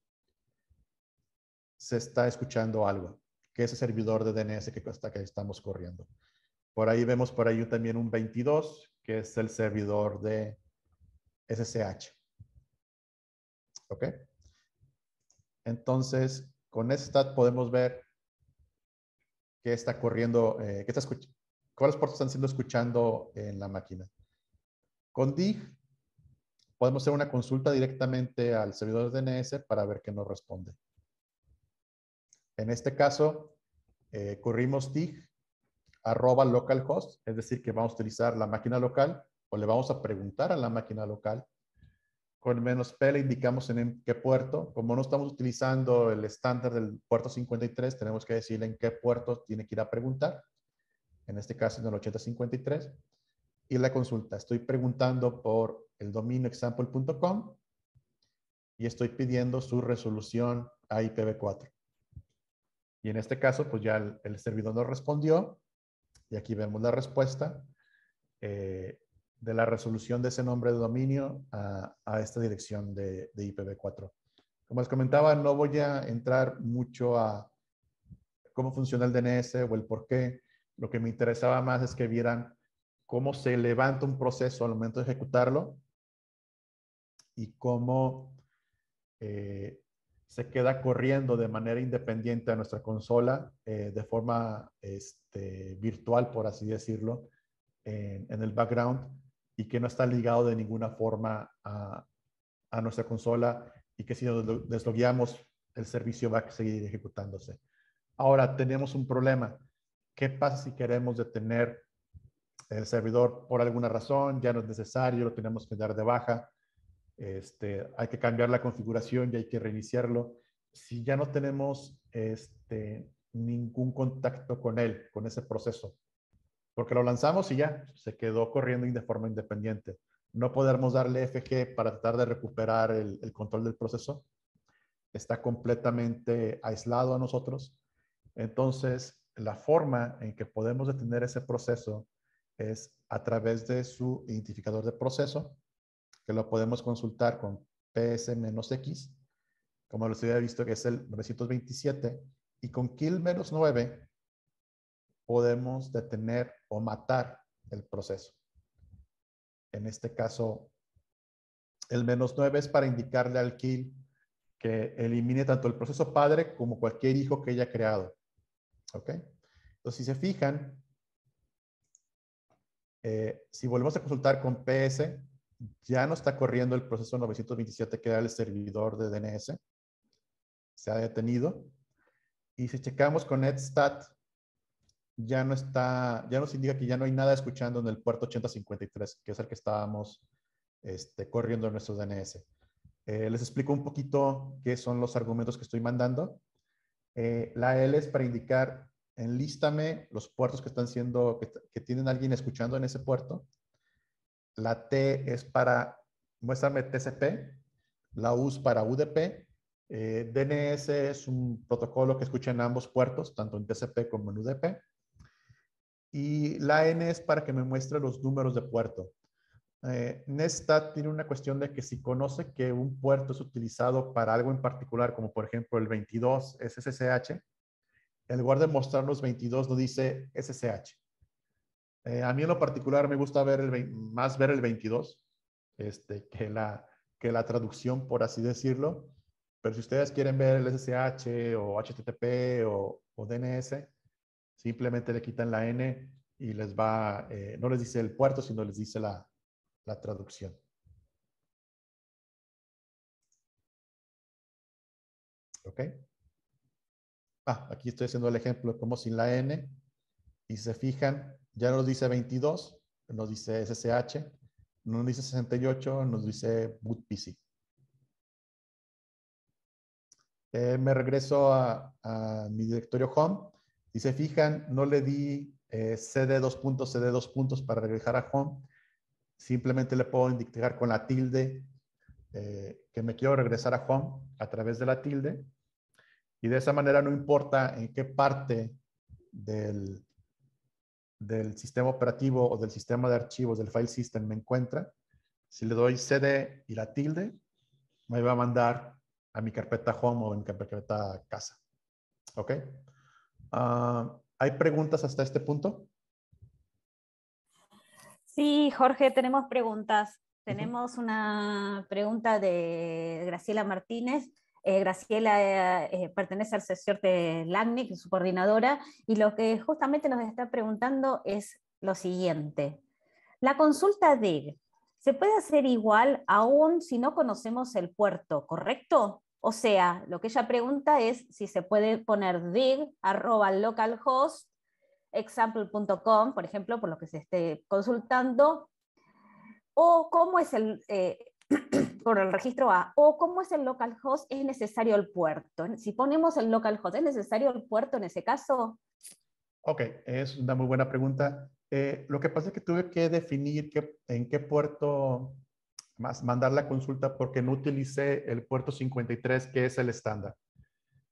se está escuchando algo, que es el servidor de DNS que, hasta que estamos corriendo. Por ahí vemos por ahí también un 22, que es el servidor de SSH. ¿Ok? Entonces, con stat podemos ver qué está corriendo, eh, qué está cuáles puertos están siendo escuchando en la máquina. Con dig podemos hacer una consulta directamente al servidor de DNS para ver qué nos responde. En este caso, eh, corrimos dig arroba localhost, es decir, que vamos a utilizar la máquina local o le vamos a preguntar a la máquina local con menos P le indicamos en qué puerto. Como no estamos utilizando el estándar del puerto 53, tenemos que decirle en qué puerto tiene que ir a preguntar. En este caso, en el 8053. Y la consulta. Estoy preguntando por el dominio example.com y estoy pidiendo su resolución a IPv4. Y en este caso, pues ya el, servidor nos respondió. Y aquí vemos la respuesta. Eh, de la resolución de ese nombre de dominio a, esta dirección de, IPv4. Como les comentaba, no voy a entrar mucho a cómo funciona el DNS o el por qué. Lo que me interesaba más es que vieran cómo se levanta un proceso al momento de ejecutarlo y cómo eh, se queda corriendo de manera independiente a nuestra consola eh, de forma este, virtual, por así decirlo, en, el background y que no está ligado de ninguna forma a, a nuestra consola y que si nos deslogueamos, el servicio va a seguir ejecutándose. Ahora tenemos un problema. ¿Qué pasa si queremos detener el servidor por alguna razón? Ya no es necesario, lo tenemos que dar de baja. Este, hay que cambiar la configuración y hay que reiniciarlo. Si ya no tenemos este, ningún contacto con él, con ese proceso, porque lo lanzamos y ya se quedó corriendo de forma independiente. No podemos darle FG para tratar de recuperar el, control del proceso. está completamente aislado a nosotros. Entonces, la forma en que podemos detener ese proceso es a través de su identificador de proceso, que lo podemos consultar con PS-X, como lo había visto que es el 927, y con kill-9 podemos detener o matar el proceso. En este caso, el menos 9 es para indicarle al kill que elimine tanto el proceso padre como cualquier hijo que haya creado. ¿Ok? Entonces, si se fijan, eh, si volvemos a consultar con PS, ya no está corriendo el proceso 927 que era el servidor de DNS. Se ha detenido. Y si checamos con netstat, ya no está, ya nos indica que ya no hay nada escuchando en el puerto 8053, que es el que estábamos este, corriendo en nuestro DNS. Eh, les explico un poquito qué son los argumentos que estoy mandando. Eh, la L es para indicar, enlístame los puertos que están siendo, que, tienen alguien escuchando en ese puerto. La T es para, muéstrame TCP. La U es para UDP. Eh, DNS es un protocolo que escucha en ambos puertos, tanto en TCP como en UDP. Y la N es para que me muestre los números de puerto. Eh, Nestat tiene una cuestión de que si conoce que un puerto es utilizado para algo en particular, como por ejemplo el 22 es SSH, en lugar de mostrarnos 22 no dice SSH. Eh, a mí en lo particular me gusta ver más ver el 22 este, que, la, que la traducción, por así decirlo. Pero si ustedes quieren ver el SSH o HTTP o, o DNS, simplemente le quitan la N y les va, eh, no les dice el puerto, sino les dice la, la traducción. ¿Ok? Ah, aquí estoy haciendo el ejemplo como sin la N. Y se fijan, ya nos dice 22, nos dice SSH, no nos dice 68, nos dice boot PC. Eh, me regreso a, mi directorio home. Y se fijan, no le di eh, cd dos puntos, cd dos puntos para regresar a home, simplemente le puedo indicar con la tilde eh, que me quiero regresar a home a través de la tilde. Y de esa manera no importa en qué parte del, del sistema operativo o del sistema de archivos del file system me encuentra. Si le doy cd y la tilde, me va a mandar a mi carpeta home o en mi carpeta casa. ¿Ok? Ah, ¿Hay preguntas hasta este punto?
Sí, Jorge, tenemos preguntas. Tenemos una pregunta de Graciela Martínez. Eh, Graciela eh, pertenece al sector de LACNIC, su coordinadora, y lo que justamente nos está preguntando es lo siguiente. La consulta DIG, ¿se puede hacer igual aún si no conocemos el puerto, correcto? O sea, lo que ella pregunta es si se puede poner dig arroba localhost example.com, por ejemplo, por lo que se esté consultando, o cómo es el, eh, por el registro A, o cómo es el localhost, es necesario el puerto. Si ponemos el localhost, ¿es necesario el puerto en ese caso?
Ok, es una muy buena pregunta. Eh, lo que pasa es que tuve que definir en qué puerto más mandar la consulta porque no utilicé el puerto 53 que es el estándar.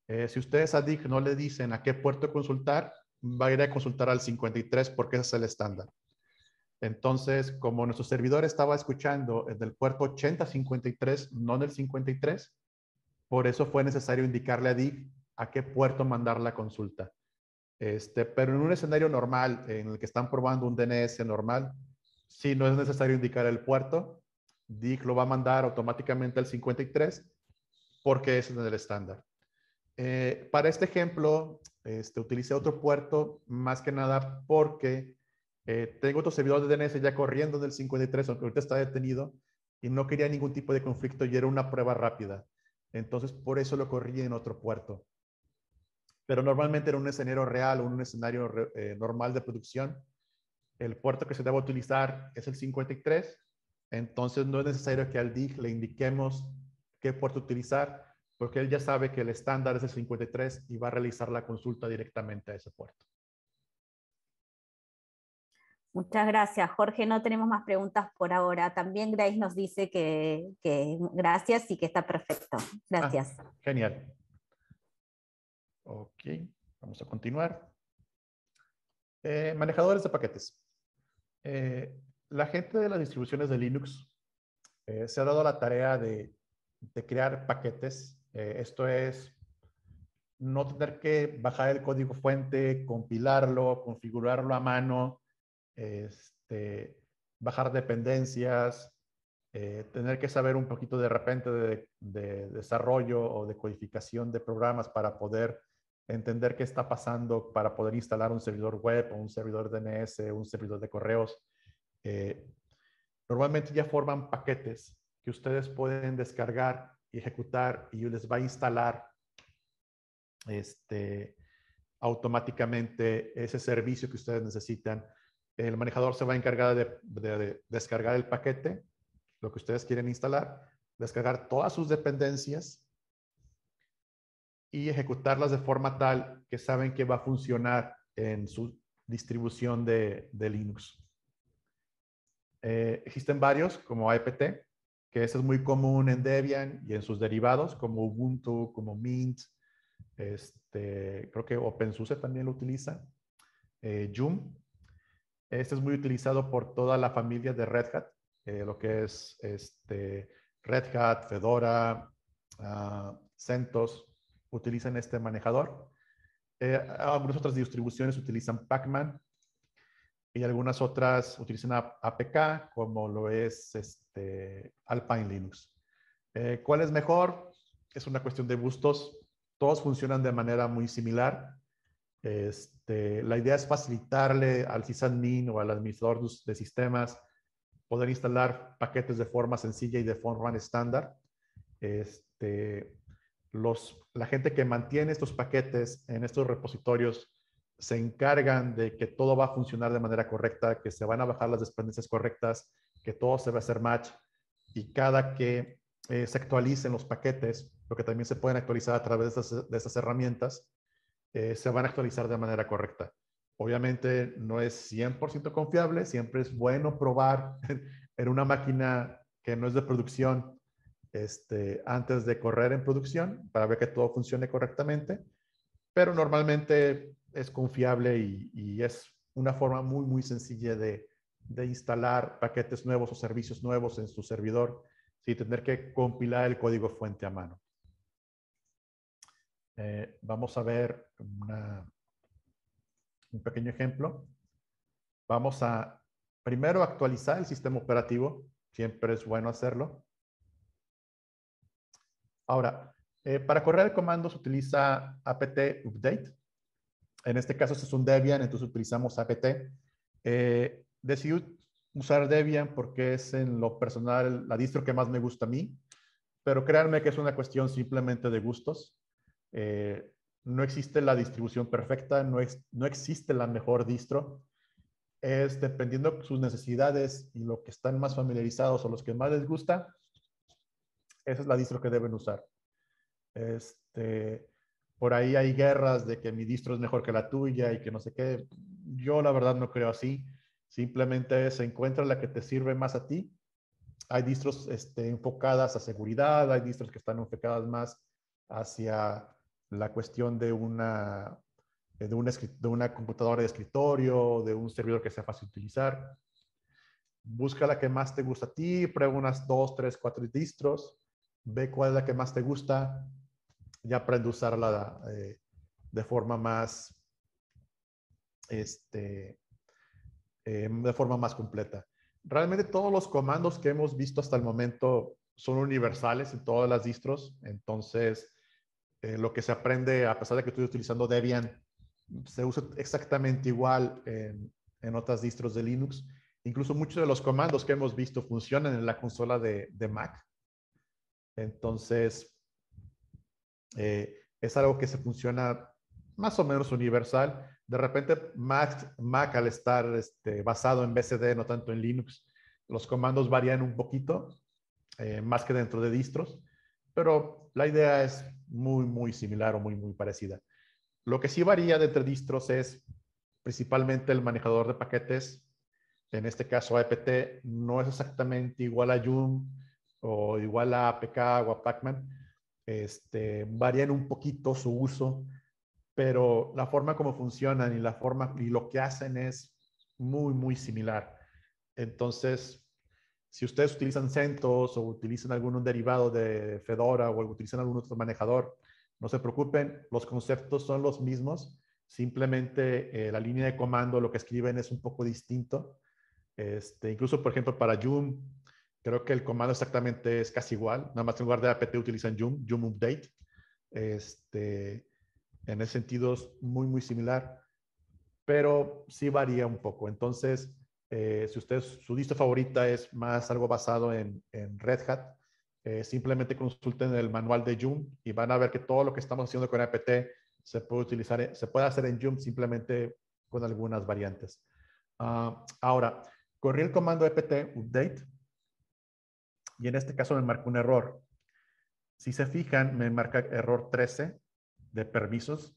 Eh, si ustedes a DIG no le dicen a qué puerto consultar, va a ir a consultar al 53 porque ese es el estándar. Entonces, como nuestro servidor estaba escuchando en el puerto 8053, no en el 53, por eso fue necesario indicarle a DIG a qué puerto mandar la consulta. Este, pero en un escenario normal, en el que están probando un DNS normal, sí no es necesario indicar el puerto, DIG lo va a mandar automáticamente al 53 porque es el estándar. Eh, para este ejemplo, este, utilicé otro puerto más que nada porque eh, tengo otro servidor de DNS ya corriendo del 53, aunque ahorita está detenido, y no quería ningún tipo de conflicto y era una prueba rápida. Entonces, por eso lo corrí en otro puerto. Pero normalmente era un escenario real o un escenario eh, normal de producción. El puerto que se debe utilizar es el 53 entonces no es necesario que al DIG le indiquemos qué puerto utilizar, porque él ya sabe que el estándar es el 53 y va a realizar la consulta directamente a ese puerto.
Muchas gracias, Jorge. No tenemos más preguntas por ahora. También Grace nos dice que, gracias y que está perfecto. Gracias.
Ah, genial. Ok, vamos a continuar. Eh, manejadores de paquetes. Eh, la gente de las distribuciones de Linux eh, se ha dado la tarea de, de crear paquetes. Esto es no tener que bajar el código fuente, compilarlo, configurarlo a mano, este, bajar dependencias, eh, tener que saber un poquito de repente de, desarrollo o de codificación de programas para poder entender qué está pasando, para poder instalar un servidor web o un servidor DNS, un servidor de correos. Eh, normalmente ya forman paquetes que ustedes pueden descargar ejecutar y les va a instalar este, automáticamente ese servicio que ustedes necesitan el manejador se va a encargar de, descargar el paquete, lo que ustedes quieren instalar, descargar todas sus dependencias y ejecutarlas de forma tal que saben que va a funcionar en su distribución de, Linux. Eh, existen varios, como APT, que eso es muy común en Debian y en sus derivados, como Ubuntu, como Mint, este, creo que OpenSUSE también lo utiliza, eh, Joom, este es muy utilizado por toda la familia de Red Hat, eh, lo que es este, Red Hat, Fedora, uh, CentOS, utilizan este manejador. Eh, algunas otras distribuciones utilizan Pacman y algunas otras utilizan APK, como lo es este, Alpine Linux. Eh, ¿Cuál es mejor? Es una cuestión de gustos. Todos funcionan de manera muy similar. Este, la idea es facilitarle al sysadmin o al administrador de sistemas poder instalar paquetes de forma sencilla y de forma estándar. Este, los, la gente que mantiene estos paquetes en estos repositorios se encargan de que todo va a funcionar de manera correcta, que se van a bajar las dependencias correctas, que todo se va a hacer match y cada que eh, se actualicen los paquetes, porque también se pueden actualizar a través de estas herramientas, eh, se van a actualizar de manera correcta. Obviamente no es 100% confiable, siempre es bueno probar en una máquina que no es de producción este, antes de correr en producción para ver que todo funcione correctamente, pero normalmente es confiable y, es una forma muy, muy sencilla de, instalar paquetes nuevos o servicios nuevos en su servidor sin tener que compilar el código fuente a mano. Eh, vamos a ver un pequeño ejemplo. Vamos a primero actualizar el sistema operativo. Siempre es bueno hacerlo. Ahora, eh, para correr el comando se utiliza apt update. En este caso este es un Debian, entonces utilizamos apt. Eh, decidí usar Debian porque es en lo personal la distro que más me gusta a mí, pero créanme que es una cuestión simplemente de gustos. Eh, no existe la distribución perfecta, no, no existe la mejor distro. Es dependiendo de sus necesidades y lo que están más familiarizados o los que más les gusta, esa es la distro que deben usar. Este, por ahí hay guerras de que mi distro es mejor que la tuya y que no sé qué. Yo la verdad no creo así. Simplemente se encuentra la que te sirve más a ti. Hay distros este, enfocadas a seguridad, hay distros que están enfocadas más hacia la cuestión de una, una, de una computadora de escritorio, de un servidor que sea fácil de utilizar. Busca la que más te gusta a ti, prueba unas dos, tres, cuatro distros, ve cuál es la que más te gusta y aprende a usarla eh, de forma más, este, eh, de forma más completa. Realmente todos los comandos que hemos visto hasta el momento son universales en todas las distros, entonces eh, lo que se aprende, a pesar de que estoy utilizando Debian, se usa exactamente igual en, en, otras distros de Linux. Incluso muchos de los comandos que hemos visto funcionan en la consola de, de Mac. Entonces, eh, es algo que se funciona más o menos universal. De repente, Mac, Mac al estar este, basado en BCD, no tanto en Linux, los comandos varían un poquito, eh, más que dentro de distros, pero la idea es muy, muy similar o muy, muy parecida. Lo que sí varía de entre distros es principalmente el manejador de paquetes en este caso apt, no es exactamente igual a Yum o igual a APK o a Pacman. Este, varían un poquito su uso, pero la forma como funcionan y la forma y lo que hacen es muy, muy similar. Entonces, si ustedes utilizan CentOS o utilizan algún derivado de Fedora o utilizan algún otro manejador, no se preocupen, los conceptos son los mismos, simplemente eh, la línea de comando, lo que escriben es un poco distinto. Este, incluso, por ejemplo, para Joom, creo que el comando exactamente es casi igual, nada más en lugar de apt utilizan Joom, Joom Update. Este, en ese sentido es muy, muy similar, pero sí varía un poco. Entonces, eh, si usted, su distro favorita es más algo basado en, en Red Hat, eh, simplemente consulten el manual de Joom y van a ver que todo lo que estamos haciendo con apt se puede utilizar, se puede hacer en Joom simplemente con algunas variantes. Ah, ahora, corrí el comando apt update y en este caso me marca un error. Si se fijan, me marca error 13 de permisos.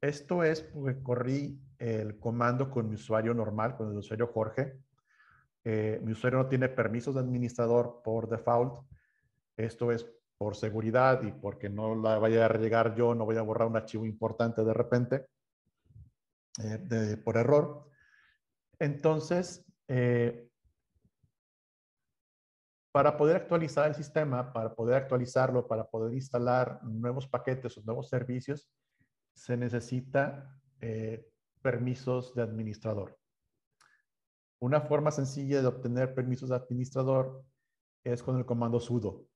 Esto es porque corrí el comando con mi usuario normal, con el usuario Jorge. Eh, mi usuario no tiene permisos de administrador por default. Esto es por seguridad y porque no la vaya a llegar yo, no voy a borrar un archivo importante de repente eh, por error. Entonces, eh, para poder actualizar el sistema, para poder actualizarlo, para poder instalar nuevos paquetes o nuevos servicios, se necesita eh, permisos de administrador. Una forma sencilla de obtener permisos de administrador es con el comando sudo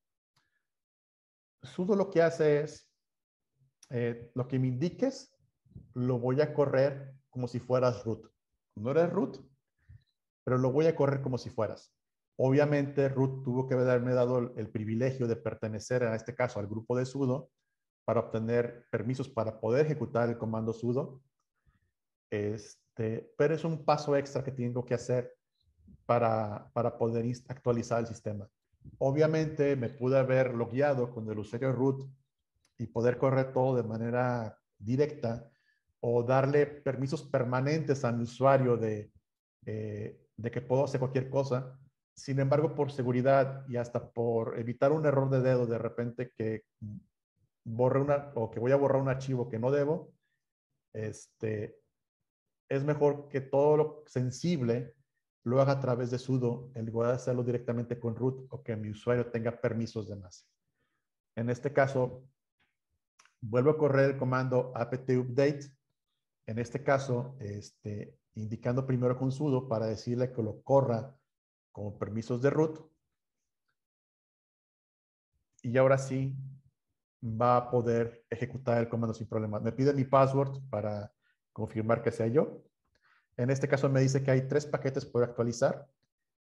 sudo lo que hace es, eh, lo que me indiques, lo voy a correr como si fueras root. No eres root, pero lo voy a correr como si fueras. Obviamente, root tuvo que haberme dado el, privilegio de pertenecer, en este caso, al grupo de sudo para obtener permisos para poder ejecutar el comando sudo. Este, pero es un paso extra que tengo que hacer para, para poder actualizar el sistema. Obviamente me pude haber logueado con el usuario root y poder correr todo de manera directa o darle permisos permanentes a mi usuario de, eh, de que puedo hacer cualquier cosa. Sin embargo, por seguridad y hasta por evitar un error de dedo de repente que borre una o que voy a borrar un archivo que no debo, este, es mejor que todo lo sensible lo haga a través de sudo en lugar de hacerlo directamente con root o que mi usuario tenga permisos de más. En este caso, vuelvo a correr el comando apt update. En este caso, este, indicando primero con sudo para decirle que lo corra con permisos de root. Y ahora sí va a poder ejecutar el comando sin problema. Me pide mi password para confirmar que sea yo. En este caso me dice que hay tres paquetes por actualizar.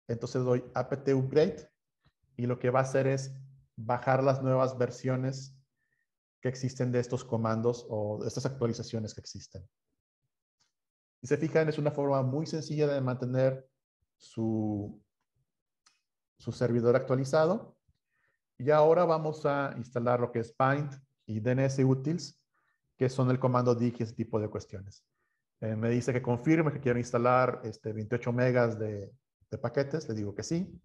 Entonces doy apt upgrade y lo que va a hacer es bajar las nuevas versiones que existen de estos comandos o de estas actualizaciones que existen. Si se fijan, es una forma muy sencilla de mantener su, su servidor actualizado. Y ahora vamos a instalar lo que es Bind y DNS Utils, que son el comando dig y ese tipo de cuestiones. Eh, me dice que confirme que quiero instalar este 28 megas de, paquetes. Le digo que sí.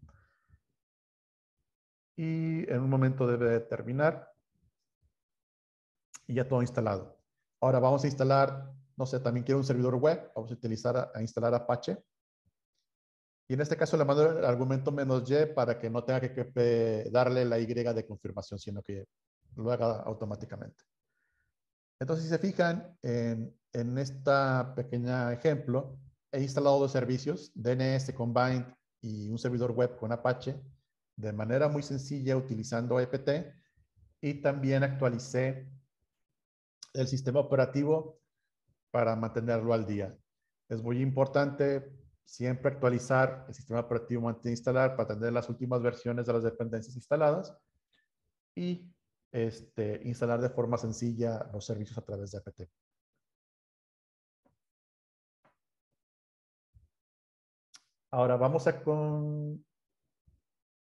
Y en un momento debe terminar. Y ya todo instalado. Ahora vamos a instalar, no sé, también quiero un servidor web. Vamos a utilizar, a, instalar Apache. Y en este caso le mando el argumento menos y para que no tenga que darle la y de confirmación, sino que lo haga automáticamente. Entonces, si se fijan, en, en esta pequeña ejemplo, he instalado dos servicios, DNS Combined y un servidor web con Apache, de manera muy sencilla utilizando EPT, y también actualicé el sistema operativo para mantenerlo al día. Es muy importante siempre actualizar el sistema operativo antes de instalar para tener las últimas versiones de las dependencias instaladas y este, instalar de forma sencilla los servicios a través de apt. Ahora vamos a con...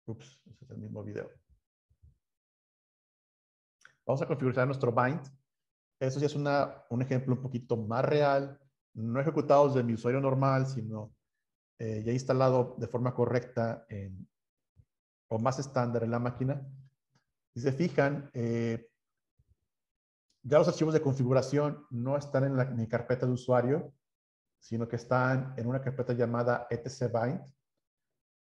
Ups, ese es el mismo video. Vamos a configurar nuestro bind. Eso ya es una, un ejemplo un poquito más real, no ejecutado desde mi usuario normal, sino eh, ya instalado de forma correcta o más estándar en la máquina, si se fijan, eh, ya los archivos de configuración no están en, la, mi carpeta de usuario, sino que están en una carpeta llamada etc bind.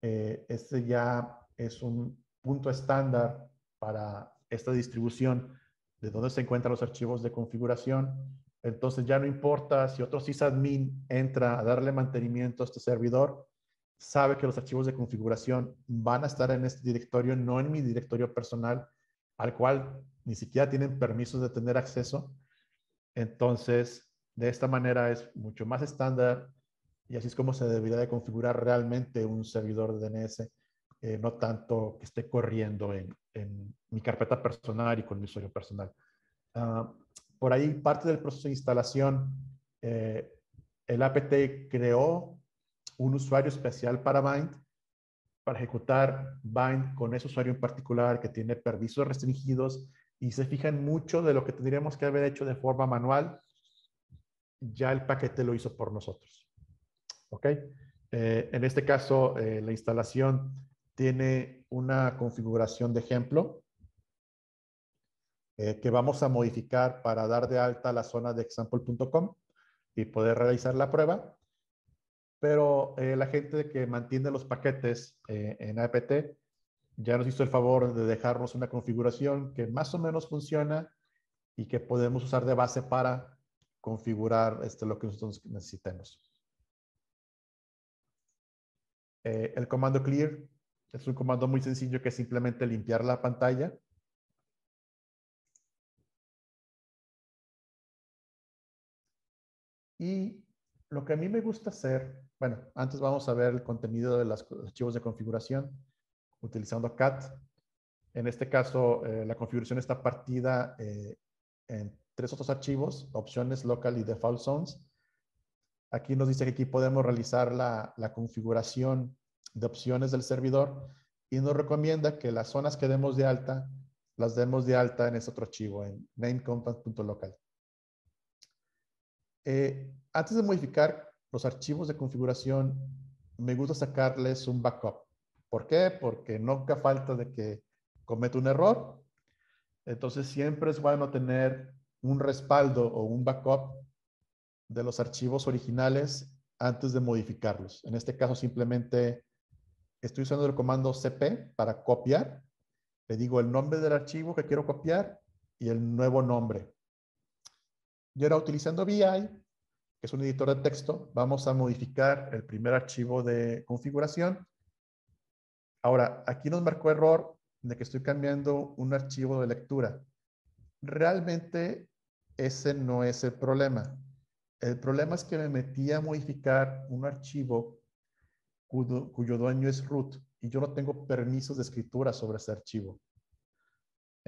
Eh, este ya es un punto estándar para esta distribución de dónde se encuentran los archivos de configuración. Entonces ya no importa si otro sysadmin entra a darle mantenimiento a este servidor, sabe que los archivos de configuración van a estar en este directorio, no en mi directorio personal, al cual ni siquiera tienen permisos de tener acceso. Entonces, de esta manera es mucho más estándar y así es como se debería de configurar realmente un servidor de DNS, eh, no tanto que esté corriendo en, mi carpeta personal y con mi usuario personal. Ah, por ahí, parte del proceso de instalación, eh, el APT creó un usuario especial para Bind para ejecutar bind con ese usuario en particular que tiene permisos restringidos y se fijan mucho de lo que tendríamos que haber hecho de forma manual, ya el paquete lo hizo por nosotros. ¿Ok? Eh, en este caso, eh, la instalación tiene una configuración de ejemplo eh, que vamos a modificar para dar de alta la zona de example.com y poder realizar la prueba pero eh, la gente que mantiene los paquetes eh, en APT ya nos hizo el favor de dejarnos una configuración que más o menos funciona y que podemos usar de base para configurar este, lo que nosotros necesitemos. Eh, el comando clear es un comando muy sencillo que es simplemente limpiar la pantalla. Y lo que a mí me gusta hacer, bueno, antes vamos a ver el contenido de los archivos de configuración utilizando CAT. En este caso, eh, la configuración está partida eh, en tres otros archivos, opciones, local y default zones. Aquí nos dice que aquí podemos realizar la, configuración de opciones del servidor y nos recomienda que las zonas que demos de alta, las demos de alta en este otro archivo, en namecontent.local. Eh, antes de modificar los archivos de configuración, me gusta sacarles un backup. ¿Por qué? Porque nunca falta de que cometa un error. Entonces siempre es bueno tener un respaldo o un backup de los archivos originales antes de modificarlos. En este caso simplemente estoy usando el comando cp para copiar. Le digo el nombre del archivo que quiero copiar y el nuevo nombre. Y ahora utilizando VI, que es un editor de texto, vamos a modificar el primer archivo de configuración. Ahora, aquí nos marcó error de que estoy cambiando un archivo de lectura. Realmente ese no es el problema. El problema es que me metí a modificar un archivo cuyo, cuyo dueño es root y yo no tengo permisos de escritura sobre ese archivo.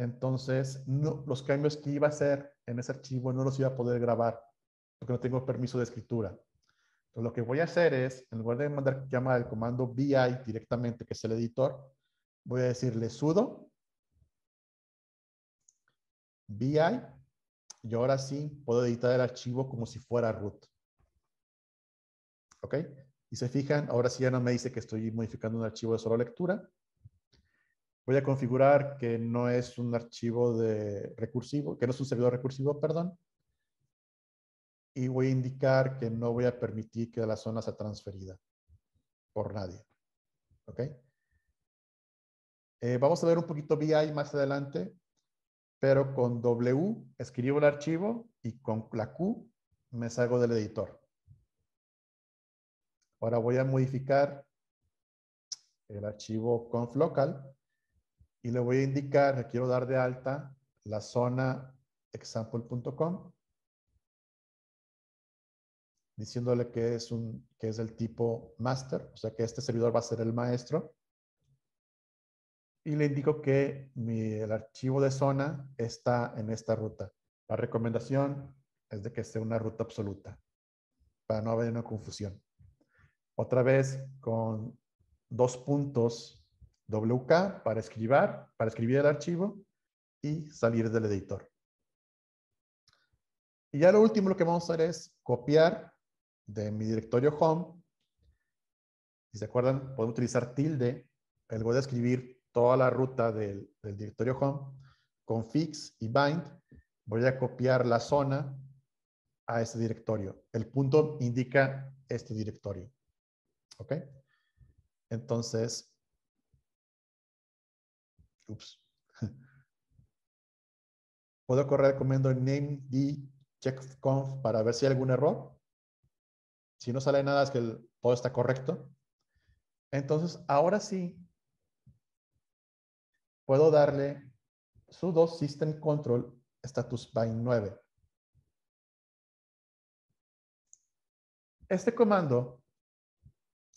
Entonces, los cambios que iba a hacer en ese archivo no los iba a poder grabar porque no tengo permiso de escritura. Entonces, lo que voy a hacer es, en lugar de mandar llamar el comando vi directamente, que es el editor, voy a decirle sudo vi y ahora sí puedo editar el archivo como si fuera root. ¿Ok? Y se fijan, ahora sí ya no me dice que estoy modificando un archivo de solo lectura, Voy a configurar que no es un archivo de recursivo, que no es un servidor recursivo, perdón. Y voy a indicar que no voy a permitir que la zona sea transferida por nadie. ¿Ok? Eh, vamos a ver un poquito VI más adelante, pero con W escribo el archivo y con la Q me salgo del editor. Ahora voy a modificar el archivo conf local y le voy a indicar que quiero dar de alta la zona example.com diciéndole que es un que es el tipo master, o sea que este servidor va a ser el maestro. Y le indico que mi, el archivo de zona está en esta ruta. La recomendación es de que sea una ruta absoluta para no haber una confusión. Otra vez con dos puntos WK para escribir, para escribir el archivo y salir del editor. Y ya lo último lo que vamos a hacer es copiar de mi directorio home Si se acuerdan, podemos utilizar tilde. El voy a escribir toda la ruta del, del directorio home con fix y bind. Voy a copiar la zona a este directorio. El punto indica este directorio. ¿Ok? Entonces, ups. Puedo correr comando name d checkconf para ver si hay algún error. Si no sale nada es que todo está correcto. Entonces, ahora sí, puedo darle sudo system control status bind 9. Este comando,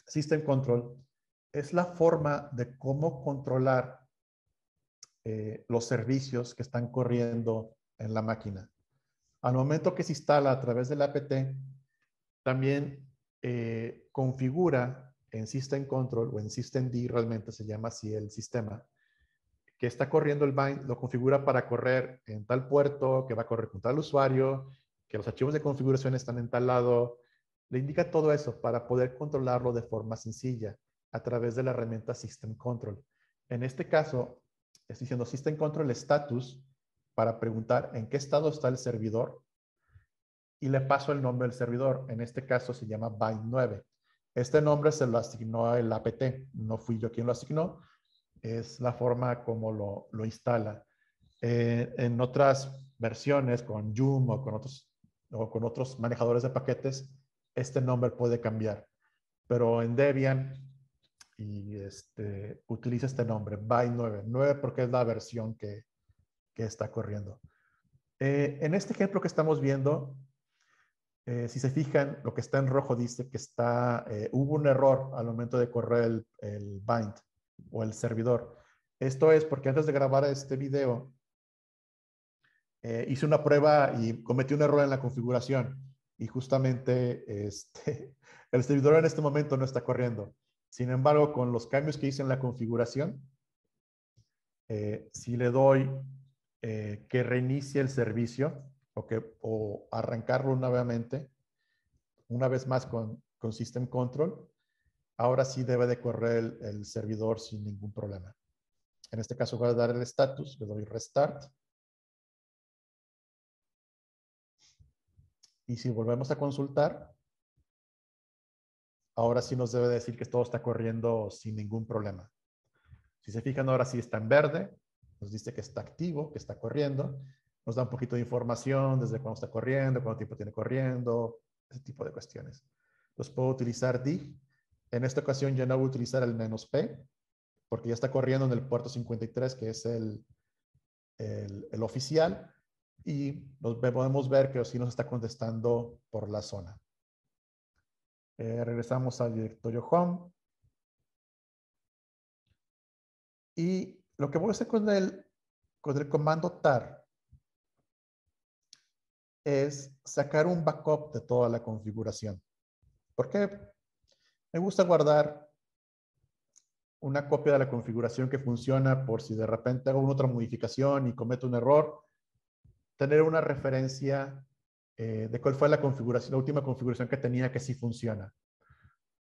system control, es la forma de cómo controlar eh, los servicios que están corriendo en la máquina. Al momento que se instala a través del apt, también eh, configura en System Control o en System D, realmente se llama así el sistema, que está corriendo el bind, lo configura para correr en tal puerto, que va a correr con tal usuario, que los archivos de configuración están en tal lado. Le indica todo eso para poder controlarlo de forma sencilla a través de la herramienta System Control. En este caso, estoy diciendo System Control Status para preguntar en qué estado está el servidor y le paso el nombre del servidor. En este caso se llama Bind9. Este nombre se lo asignó el apt, no fui yo quien lo asignó, es la forma como lo, lo instala. Eh, en otras versiones con Joom o con, otros, o con otros manejadores de paquetes, este nombre puede cambiar. Pero en Debian y este, utiliza este nombre, Bind9. 9 porque es la versión que, que está corriendo. Eh, en este ejemplo que estamos viendo, eh, si se fijan, lo que está en rojo dice que está, eh, hubo un error al momento de correr el, el, bind o el servidor. Esto es porque antes de grabar este video, hice una prueba y cometí un error en la configuración y justamente este, el servidor en este momento no está corriendo. Sin embargo, con los cambios que hice en la configuración, eh, si le doy eh, que reinicie el servicio o, que, o arrancarlo nuevamente, una vez más con, con System Control, ahora sí debe de correr el, el, servidor sin ningún problema. En este caso voy a dar el status, le doy restart. Y si volvemos a consultar, ahora sí nos debe decir que todo está corriendo sin ningún problema. Si se fijan, ahora sí está en verde, nos dice que está activo, que está corriendo, nos da un poquito de información desde cuándo está corriendo, cuánto tiempo tiene corriendo, ese tipo de cuestiones. Entonces puedo utilizar D. En esta ocasión ya no voy a utilizar el menos P, porque ya está corriendo en el puerto 53, que es el, el, el oficial, y nos podemos ver que sí nos está contestando por la zona. Eh, regresamos al directorio home. Y lo que voy a hacer con el, con el comando tar es sacar un backup de toda la configuración. Porque me gusta guardar una copia de la configuración que funciona por si de repente hago una otra modificación y cometo un error, tener una referencia eh, de cuál fue la configuración, la última configuración que tenía que sí funciona.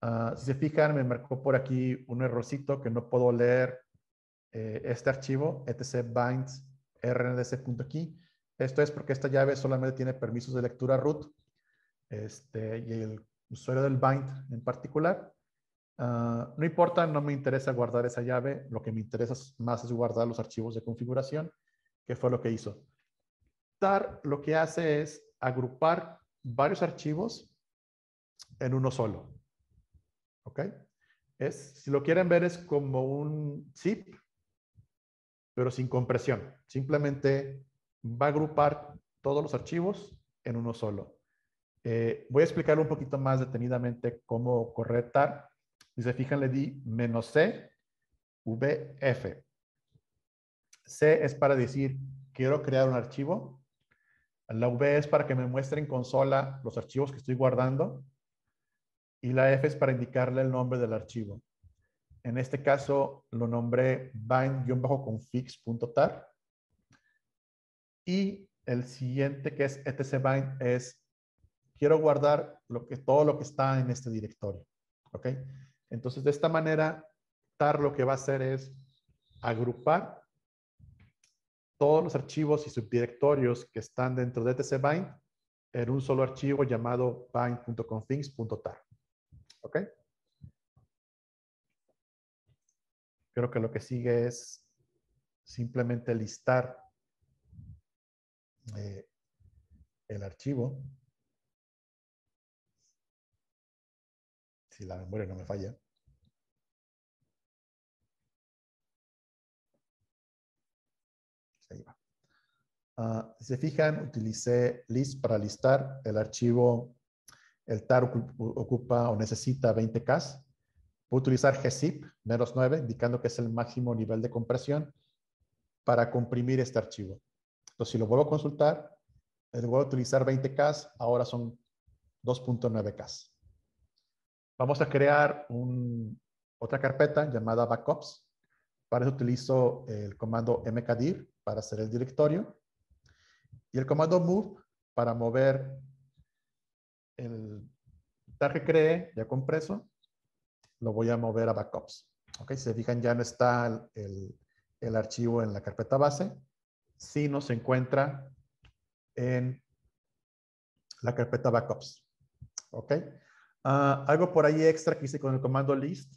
Uh, si se fijan, me marcó por aquí un errorcito que no puedo leer eh, este archivo, etc binds rnds.key. Esto es porque esta llave solamente tiene permisos de lectura root este, y el usuario del bind en particular. Uh, no importa, no me interesa guardar esa llave. Lo que me interesa más es guardar los archivos de configuración, que fue lo que hizo. TAR lo que hace es agrupar varios archivos en uno solo. ¿Ok? Es, si lo quieren ver, es como un zip, pero sin compresión. Simplemente va a agrupar todos los archivos en uno solo. Eh, voy a explicar un poquito más detenidamente cómo correctar. Si se fijan, le di menos C, VF. C es para decir, quiero crear un archivo. La V es para que me muestre en consola los archivos que estoy guardando. Y la F es para indicarle el nombre del archivo. En este caso lo nombré bind-confix.tar. Y el siguiente que es etc es quiero guardar todo lo que está en este directorio. ¿Ok? Entonces, de esta manera, TAR lo que va a hacer es agrupar todos los archivos y subdirectorios que están dentro de tcbind en un solo archivo llamado bind.configs.tar. ¿Ok? Creo que lo que sigue es simplemente listar eh, el archivo. Si la memoria no me falla. Ah, si se fijan, utilicé list para listar el archivo. El tar ocupa o necesita 20K. Puedo utilizar gzip menos 9, indicando que es el máximo nivel de compresión para comprimir este archivo. Entonces, si lo vuelvo a consultar, le voy a utilizar 20K, ahora son 2.9K. Vamos a crear otra carpeta llamada backups. Para eso utilizo el comando mkdir para hacer el directorio y el comando move para mover el tar que cree ya compreso, lo voy a mover a backups. Ok, si se fijan ya no está el, el archivo en la carpeta base, sino se encuentra en la carpeta backups. ¿Ok? Ah, algo por ahí extra que hice con el comando list.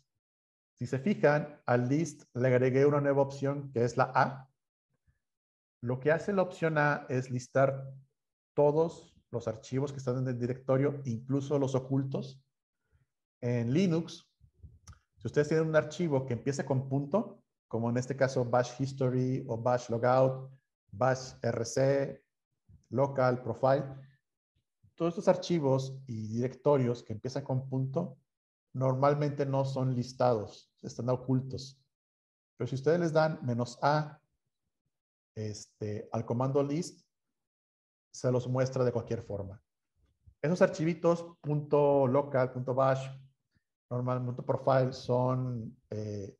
Si se fijan, al list le agregué una nueva opción que es la A. Lo que hace la opción A es listar todos los archivos que están en el directorio, incluso los ocultos. En Linux, si ustedes tienen un archivo que empieza con punto, como en este caso bash history o bash logout, bash rc, local, profile, todos estos archivos y directorios que empiezan con punto normalmente no son listados, están ocultos. Pero si ustedes les dan menos A este, al comando list, se los muestra de cualquier forma. Esos archivitos .local, .bash, normalmente .profile son, eh,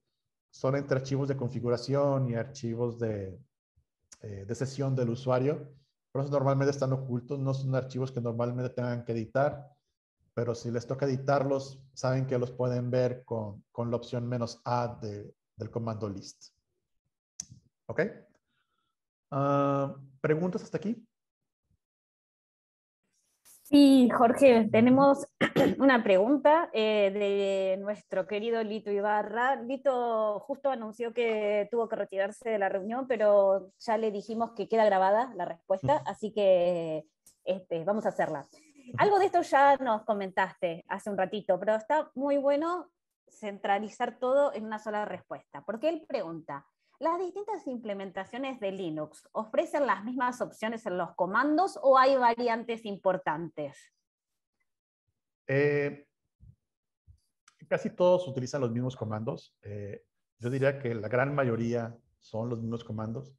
son entre archivos de configuración y archivos de, eh, de sesión del usuario por eso normalmente están ocultos, no son archivos que normalmente tengan que editar, pero si les toca editarlos, saben que los pueden ver con, con la opción menos A del comando list. ¿Ok? Ah, ¿Preguntas hasta aquí?
Sí, Jorge, tenemos una pregunta eh, de nuestro querido Lito Ibarra. Lito justo anunció que tuvo que retirarse de la reunión, pero ya le dijimos que queda grabada la respuesta, así que este, vamos a hacerla. Algo de esto ya nos comentaste hace un ratito, pero está muy bueno centralizar todo en una sola respuesta, porque él pregunta, ¿Las distintas implementaciones de Linux ofrecen las mismas opciones en los comandos o hay variantes importantes?
Eh, casi todos utilizan los mismos comandos. Eh, yo diría que la gran mayoría son los mismos comandos.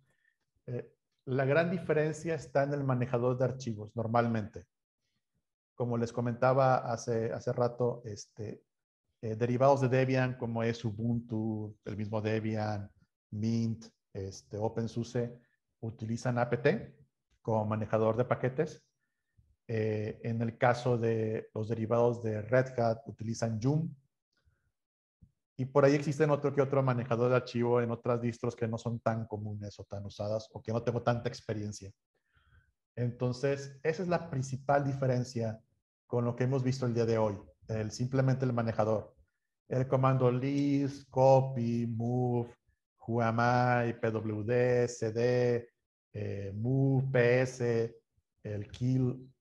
Eh, la gran diferencia está en el manejador de archivos, normalmente. Como les comentaba hace, hace rato, este, derivados de Debian, como es Ubuntu, el mismo Debian, Mint, este, OpenSUSE utilizan apt como manejador de paquetes. Eh, en el caso de los derivados de Red Hat, utilizan Joom. Y por ahí existen otro que otro manejador de archivo en otras distros que no son tan comunes o tan usadas o que no tengo tanta experiencia. Entonces, esa es la principal diferencia con lo que hemos visto el día de hoy. El, simplemente el manejador. El comando list, copy, move, QMI, PWD, CD, eh, move, PS, el kill.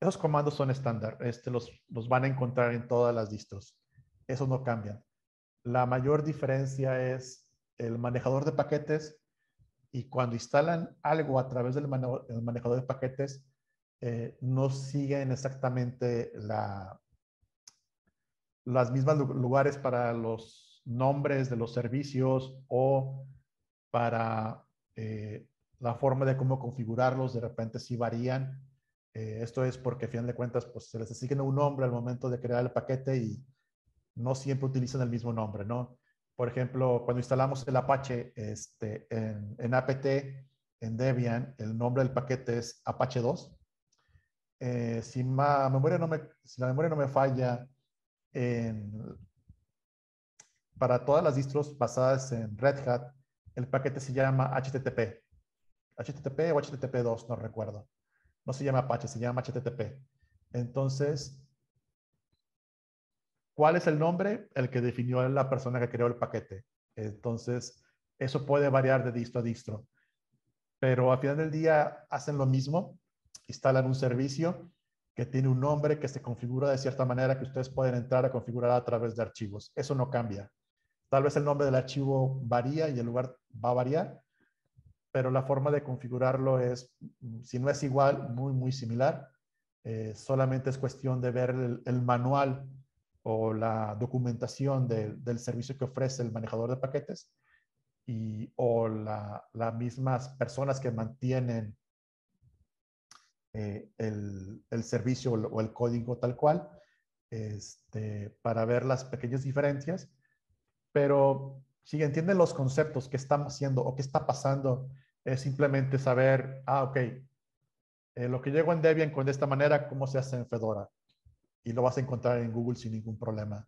Esos comandos son estándar. Este los, los van a encontrar en todas las distros. Eso no cambia. La mayor diferencia es el manejador de paquetes y cuando instalan algo a través del manejador de paquetes, eh, no siguen exactamente la, las mismas lugares para los nombres de los servicios o para eh, la forma de cómo configurarlos, de repente sí varían. Eh, esto es porque, a fin de cuentas, pues se les asigna un nombre al momento de crear el paquete y no siempre utilizan el mismo nombre, ¿no? Por ejemplo, cuando instalamos el Apache este, en, en apt, en Debian, el nombre del paquete es Apache 2. Eh, si, memoria no me, si la memoria no me falla, en para todas las distros basadas en Red Hat, el paquete se llama HTTP. HTTP o HTTP2, no recuerdo. No se llama Apache, se llama HTTP. Entonces, ¿cuál es el nombre? El que definió la persona que creó el paquete. Entonces, eso puede variar de distro a distro. Pero al final del día hacen lo mismo, instalan un servicio que tiene un nombre que se configura de cierta manera que ustedes pueden entrar a configurar a través de archivos. Eso no cambia. Tal vez el nombre del archivo varía y el lugar va a variar, pero la forma de configurarlo es, si no es igual, muy, muy similar. Eh, solamente es cuestión de ver el, manual o la documentación del servicio que ofrece el manejador de paquetes y, o las mismas personas que mantienen eh, el, el, servicio o el código tal cual, este, para ver las pequeñas diferencias. Pero si entienden los conceptos que estamos haciendo o qué está pasando, es simplemente saber, ah, ok, eh, lo que llego en Debian con de esta manera, ¿cómo se hace en Fedora? Y lo vas a encontrar en Google sin ningún problema.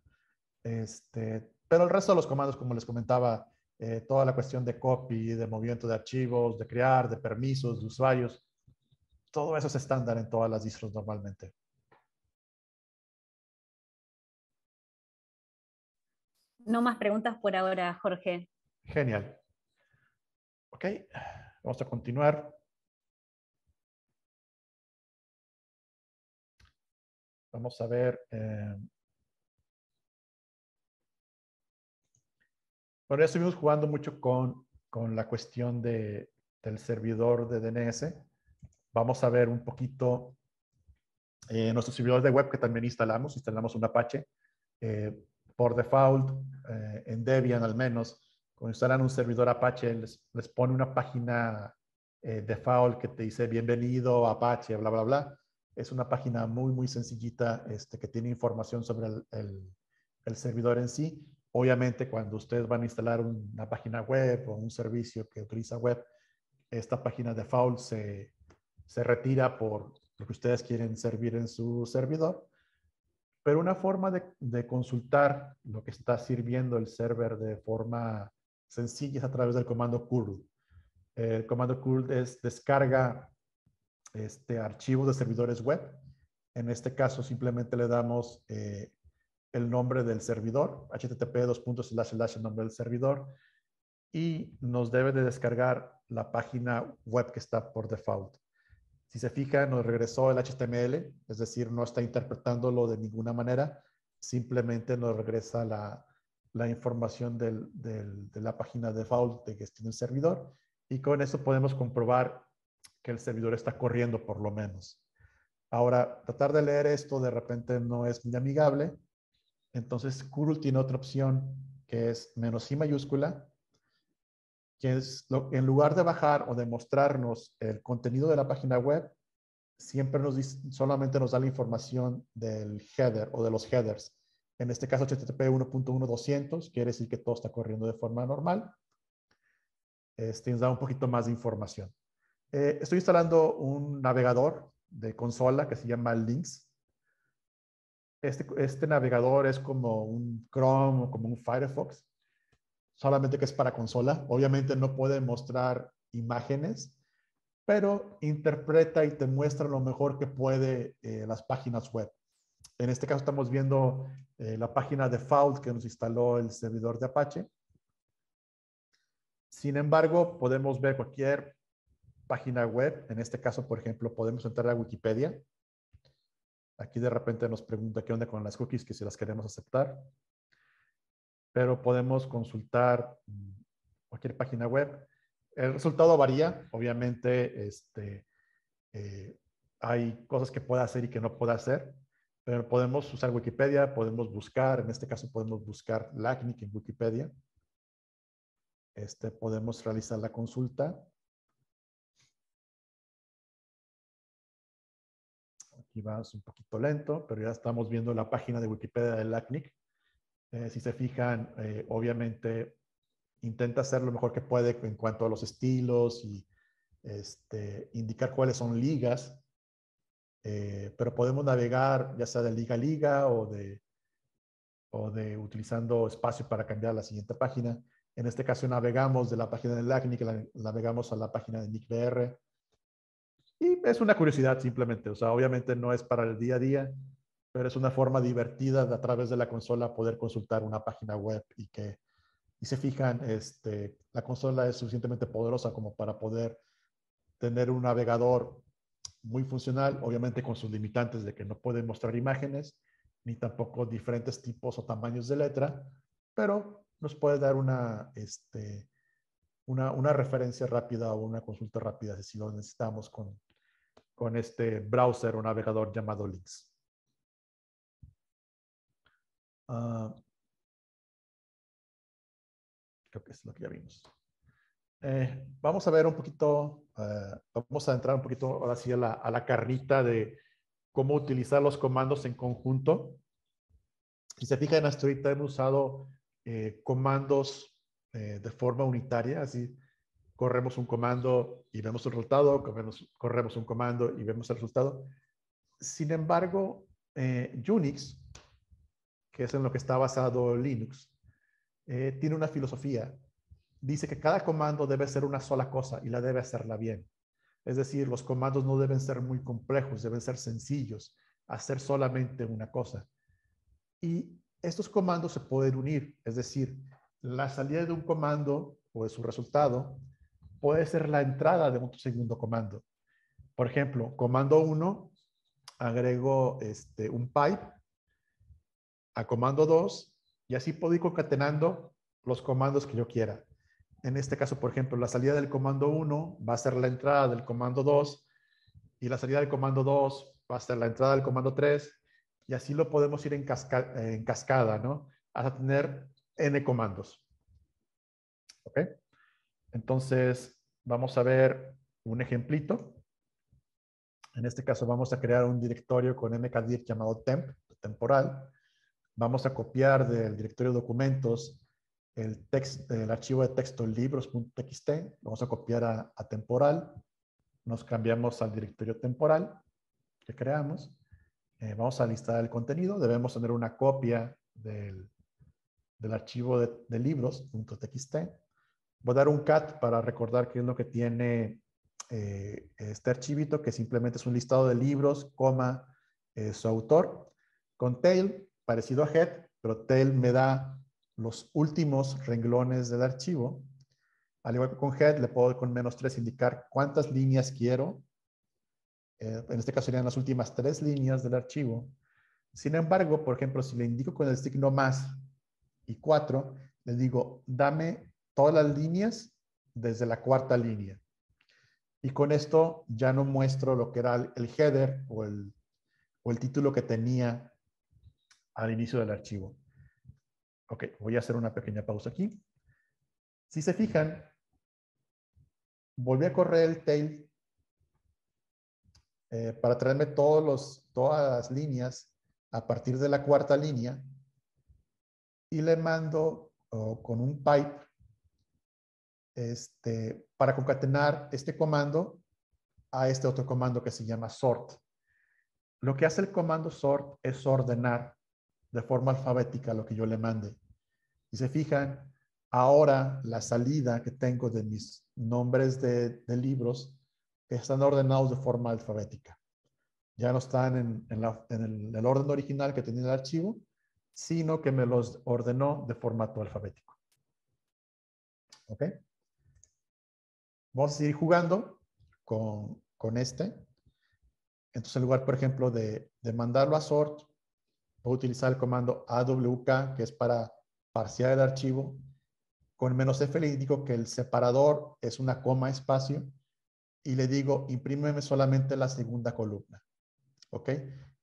Este, pero el resto de los comandos, como les comentaba, eh, toda la cuestión de copy, de movimiento de archivos, de crear, de permisos, de usuarios, todo eso es estándar en todas las distros normalmente.
No más preguntas por ahora, Jorge.
Genial. Ok, vamos a continuar. Vamos a ver. Eh, bueno, ya estuvimos jugando mucho con, con la cuestión de, del servidor de DNS vamos a ver un poquito eh, nuestros servidores de web que también instalamos. Instalamos un Apache. Eh, por default, eh, en Debian al menos, cuando instalan un servidor Apache, les, les pone una página eh, default que te dice bienvenido Apache, bla, bla, bla. Es una página muy, muy sencillita este, que tiene información sobre el, el, el servidor en sí. Obviamente, cuando ustedes van a instalar una página web o un servicio que utiliza web, esta página default se, se retira por lo que ustedes quieren servir en su servidor. Pero una forma de, consultar lo que está sirviendo el server de forma sencilla es a través del comando curl. El comando curl es descarga este archivo de servidores web. En este caso simplemente le damos eh, el nombre del servidor, http el nombre del servidor, y nos debe de descargar la página web que está por default. Si se fija, nos regresó el HTML, es decir, no está interpretándolo de ninguna manera, simplemente nos regresa la, información del, de la página default de gestión del servidor y con eso podemos comprobar que el servidor está corriendo por lo menos. Ahora, tratar de leer esto de repente no es muy amigable, entonces curl tiene otra opción que es menos i mayúscula que es en lugar de bajar o de mostrarnos el contenido de la página web, siempre nos dice, solamente nos da la información del header o de los headers. En este caso, HTTP 1.1200 quiere decir que todo está corriendo de forma normal. Este nos da un poquito más de información. Eh, estoy instalando un navegador de consola que se llama Lynx. Este, este navegador es como un Chrome o como un Firefox solamente que es para consola. Obviamente no puede mostrar imágenes, pero interpreta y te muestra lo mejor que puede eh, las páginas web. En este caso estamos viendo eh, la página default que nos instaló el servidor de Apache. Sin embargo, podemos ver cualquier página web. En este caso, por ejemplo, podemos entrar a Wikipedia. Aquí de repente nos pregunta qué onda con las cookies, que si las queremos aceptar pero podemos consultar mm, cualquier página web. El resultado varía, obviamente, este, eh, hay cosas que pueda hacer y que no pueda hacer, pero podemos usar Wikipedia, podemos buscar, en este caso podemos buscar LACNIC en Wikipedia. Este, podemos realizar la consulta. Aquí va un poquito lento, pero ya estamos viendo la página de Wikipedia de LACNIC. Eh, si se fijan, eh, obviamente intenta hacer lo mejor que puede en cuanto a los estilos y este, indicar cuáles son ligas, eh, pero podemos navegar ya sea de liga a liga o de, o de utilizando espacio para cambiar la siguiente página. En este caso navegamos de la página de LACNIC, navegamos a la página de NICBR. Y es una curiosidad simplemente, o sea, obviamente no es para el día a día, pero es una forma divertida de a través de la consola poder consultar una página web y que, y se fijan, este, la consola es suficientemente poderosa como para poder tener un navegador muy funcional, obviamente con sus limitantes de que no puede mostrar imágenes, ni tampoco diferentes tipos o tamaños de letra, pero nos puede dar una, este, una, una referencia rápida o una consulta rápida si lo necesitamos con, con este browser o navegador llamado Links. Ah, creo que es lo que ya vimos. Eh, vamos a ver un poquito, eh, vamos a entrar un poquito ahora sí a la, a la carnita de cómo utilizar los comandos en conjunto. Si se fijan, hasta ahorita hemos usado eh, comandos de forma unitaria, así corremos un comando y vemos el resultado, corremos, corremos un comando y vemos el resultado. Sin embargo, Unix que es en lo que está basado Linux, eh, tiene una filosofía. Dice que cada comando debe ser una sola cosa y la debe hacerla bien. Es decir, los comandos no deben ser muy complejos, deben ser sencillos, hacer solamente una cosa. Y estos comandos se pueden unir, es decir, la salida de un comando o de su resultado puede ser la entrada de un segundo comando. Por ejemplo, comando 1, agrego este, un pipe a comando 2 y así puedo ir concatenando los comandos que yo quiera. En este caso, por ejemplo, la salida del comando 1 va a ser la entrada del comando 2 y la salida del comando 2 va a ser la entrada del comando 3 y así lo podemos ir en, cascada, ¿no? Hasta tener n comandos. ¿Ok? Entonces, vamos a ver un ejemplito. En este caso vamos a crear un directorio con mkdir llamado temp, temporal. Vamos a copiar del directorio de documentos el, el archivo de texto libros.txt, vamos a copiar a, temporal, nos cambiamos al directorio temporal que creamos, eh, vamos a listar el contenido, debemos tener una copia del, del archivo de, libros.txt. Voy a dar un cat para recordar qué es lo que tiene eh, este archivito, que simplemente es un listado de libros, coma, eh, su autor. Con tail parecido a head, pero tail me da los últimos renglones del archivo. Al igual que con head, le puedo con menos 3 indicar cuántas líneas quiero. Eh, en este caso serían las últimas tres líneas del archivo. Sin embargo, por ejemplo, si le indico con el signo más y 4, le digo, dame todas las líneas desde la cuarta línea. Y con esto ya no muestro lo que era el header o el, o el título que tenía al inicio del archivo. Ok, voy a hacer una pequeña pausa aquí. Si se fijan, volví a correr el tail eh, para traerme todas las líneas a partir de la cuarta línea y le mando con un pipe este, para concatenar este comando a este otro comando que se llama sort. Lo que hace el comando sort es ordenar de forma alfabética lo que yo le mande. Y se fijan, ahora la salida que tengo de mis nombres de, libros están ordenados de forma alfabética. Ya no están en, el, orden original que tenía el archivo, sino que me los ordenó de formato alfabético. ¿Ok? Vamos a seguir jugando con, con este. Entonces, en lugar, por ejemplo, de, de mandarlo a sort, Puedo utilizar el comando awk, que es para parciar el archivo. Con menos F le indico que el separador es una coma espacio y le digo imprímeme solamente la segunda columna. ¿Ok?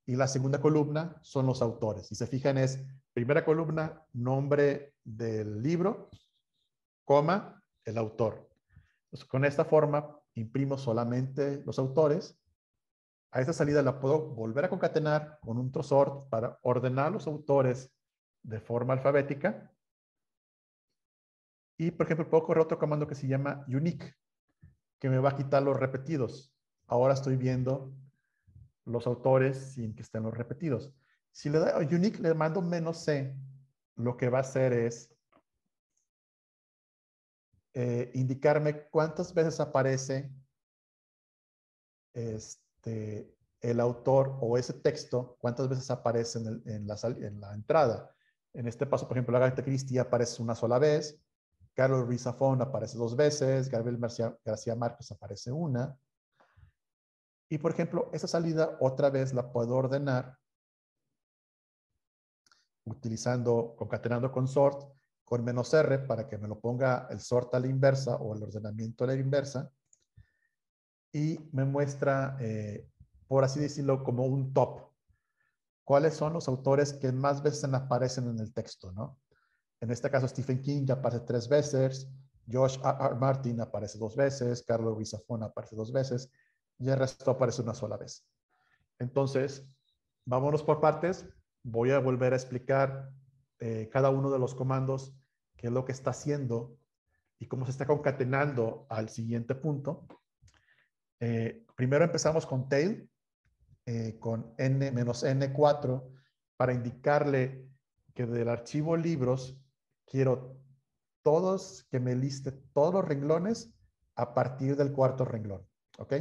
Y la segunda columna son los autores. Si se fijan es primera columna, nombre del libro, coma, el autor. con esta forma imprimo solamente los autores a esta salida la puedo volver a concatenar con un trozor para ordenar los autores de forma alfabética. Y, por ejemplo, puedo correr otro comando que se llama unique, que me va a quitar los repetidos. Ahora estoy viendo los autores sin que estén los repetidos. Si le doy a unique, le mando menos C, lo que va a hacer es eh, indicarme cuántas veces aparece este, el autor o ese texto, cuántas veces aparece en, la, en la, entrada. En este paso, por ejemplo, Agatha Christie aparece una sola vez, Carlos Ruiz aparece dos veces, Gabriel García Márquez aparece una. Y, por ejemplo, esa salida otra vez la puedo ordenar utilizando, concatenando con sort, con menos R para que me lo ponga el sort a la inversa o el ordenamiento a la inversa. Y me muestra eh, por así decirlo, como un top. ¿Cuáles son los autores que más veces aparecen en el texto? ¿no? En este caso, Stephen King aparece tres veces, Josh R. Martin aparece dos veces, Carlos Ruiz aparece dos veces, y el resto aparece una sola vez. Entonces, vámonos por partes. Voy a volver a explicar eh, cada uno de los comandos, qué es lo que está haciendo y cómo se está concatenando al siguiente punto. Eh, primero empezamos con tail, eh, con n-n4 para indicarle que del archivo libros quiero todos, que me liste todos los renglones a partir del cuarto renglón. ¿Ok?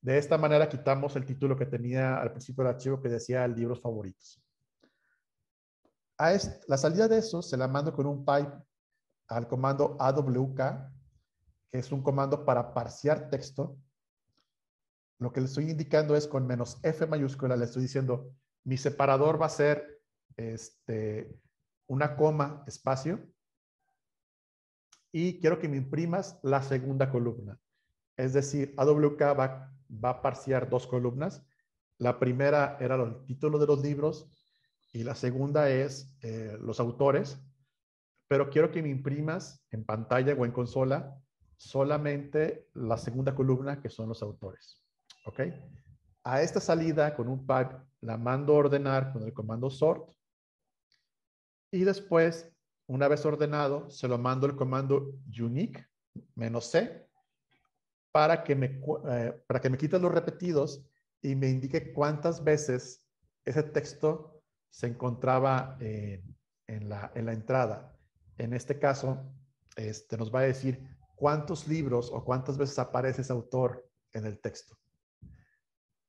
De esta manera quitamos el título que tenía al principio del archivo que decía libros favoritos. A la salida de eso se la mando con un pipe al comando awk, que es un comando para parsear texto lo que le estoy indicando es con menos F mayúscula, le estoy diciendo, mi separador va a ser este, una coma, espacio, y quiero que me imprimas la segunda columna. Es decir, AWK va, va a parsear dos columnas. La primera era el título de los libros y la segunda es eh, los autores, pero quiero que me imprimas en pantalla o en consola solamente la segunda columna que son los autores. ¿Ok? A esta salida con un pack la mando a ordenar con el comando sort. Y después, una vez ordenado, se lo mando el comando unique menos C para que me, eh, para que me quite los repetidos y me indique cuántas veces ese texto se encontraba en, la, en la entrada. En este caso, este, nos va a decir cuántos libros o cuántas veces aparece ese autor en el texto.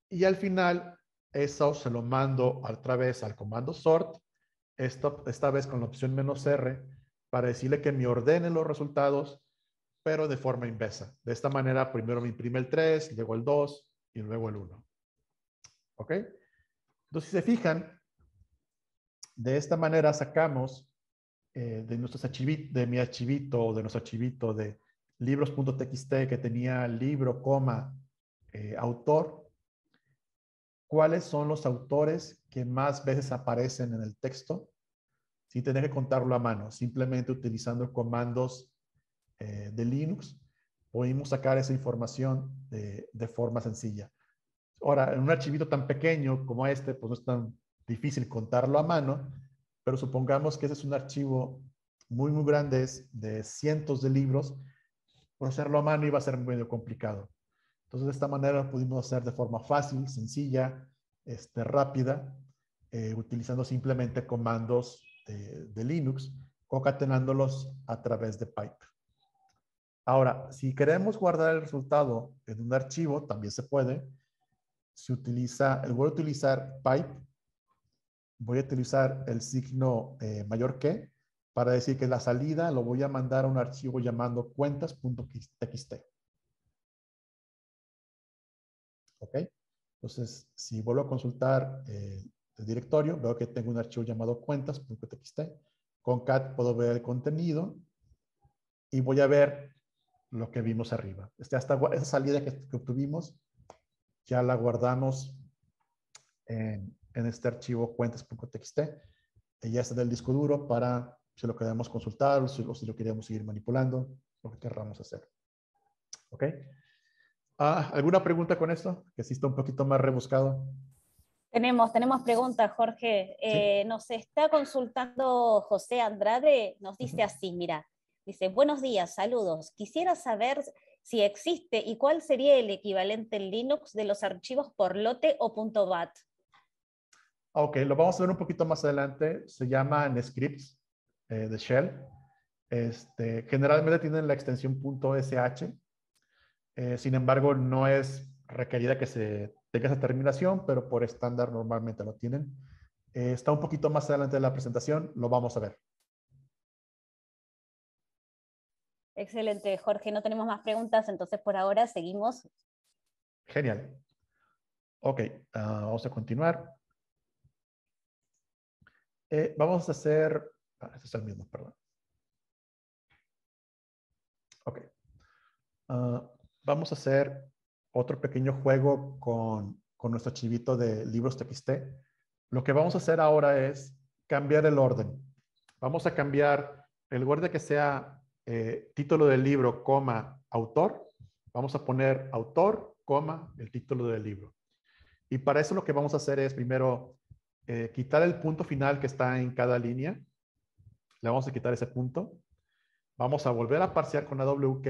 Y al final, eso se lo mando otra vez al comando sort, esto, esta vez con la opción menos R, para decirle que me ordene los resultados, pero de forma inversa. De esta manera, primero me imprime el 3, luego el 2 y luego el 1. ¿Ok? Entonces, si se fijan, de esta manera sacamos eh, de, nuestros de mi archivito o de nuestro archivito de libros.txt que tenía libro, coma, eh, autor, cuáles son los autores que más veces aparecen en el texto sin tener que contarlo a mano, simplemente utilizando comandos eh, de Linux, podemos sacar esa información de, forma sencilla. Ahora, en un archivito tan pequeño como este, pues no es tan difícil contarlo a mano, pero supongamos que ese es un archivo muy, muy grande, de cientos de libros, por hacerlo a mano iba a ser medio complicado. Entonces, de esta manera pudimos hacer de forma fácil, sencilla, este, rápida, eh, utilizando simplemente comandos de, Linux, concatenándolos a través de pipe. Ahora, si queremos guardar el resultado en un archivo, también se puede. Se utiliza, voy a utilizar pipe, voy a utilizar el signo eh, mayor que para decir que la salida lo voy a mandar a un archivo llamando cuentas.txt. ¿Ok? Entonces, si vuelvo a consultar eh, el directorio, veo que tengo un archivo llamado cuentas.txt. Con cat puedo ver el contenido y voy a ver lo que vimos arriba. Este, hasta esa salida que, obtuvimos, ya la guardamos en, este archivo cuentas.txt. Ya está del disco duro para si lo queremos consultar o si, o si lo queremos seguir manipulando, lo que queramos hacer. ¿Ok? Ah, ¿Alguna pregunta con esto? Que sí está un poquito más rebuscado.
Tenemos, tenemos preguntas, Jorge. Eh, nos está consultando José Andrade, nos dice así, mira, dice, buenos días, saludos. Quisiera saber si existe y cuál sería el equivalente en Linux de los archivos por lote o .bat.
Ok, lo vamos a ver un poquito más adelante. Se llama scripts. eh, de Shell. Este, generalmente tienen la extensión .sh. Eh, sin embargo, no es requerida que se tenga esa terminación, pero por estándar normalmente lo tienen. Eh, está un poquito más adelante de la presentación, lo vamos a ver.
Excelente, Jorge. No tenemos más preguntas, entonces por ahora seguimos.
Genial. Ok, ah, vamos a continuar. Eh, vamos a hacer... Ah, este es el mismo, perdón. Ok. Ah, vamos a hacer otro pequeño juego con, con nuestro archivito de libros TXT. Lo que vamos a hacer ahora es cambiar el orden. Vamos a cambiar, el lugar de que sea eh, título del libro, coma, autor, vamos a poner autor, coma, el título del libro. Y para eso lo que vamos a hacer es primero eh, quitar el punto final que está en cada línea. Le vamos a quitar ese punto. Vamos a volver a parsear con AWK,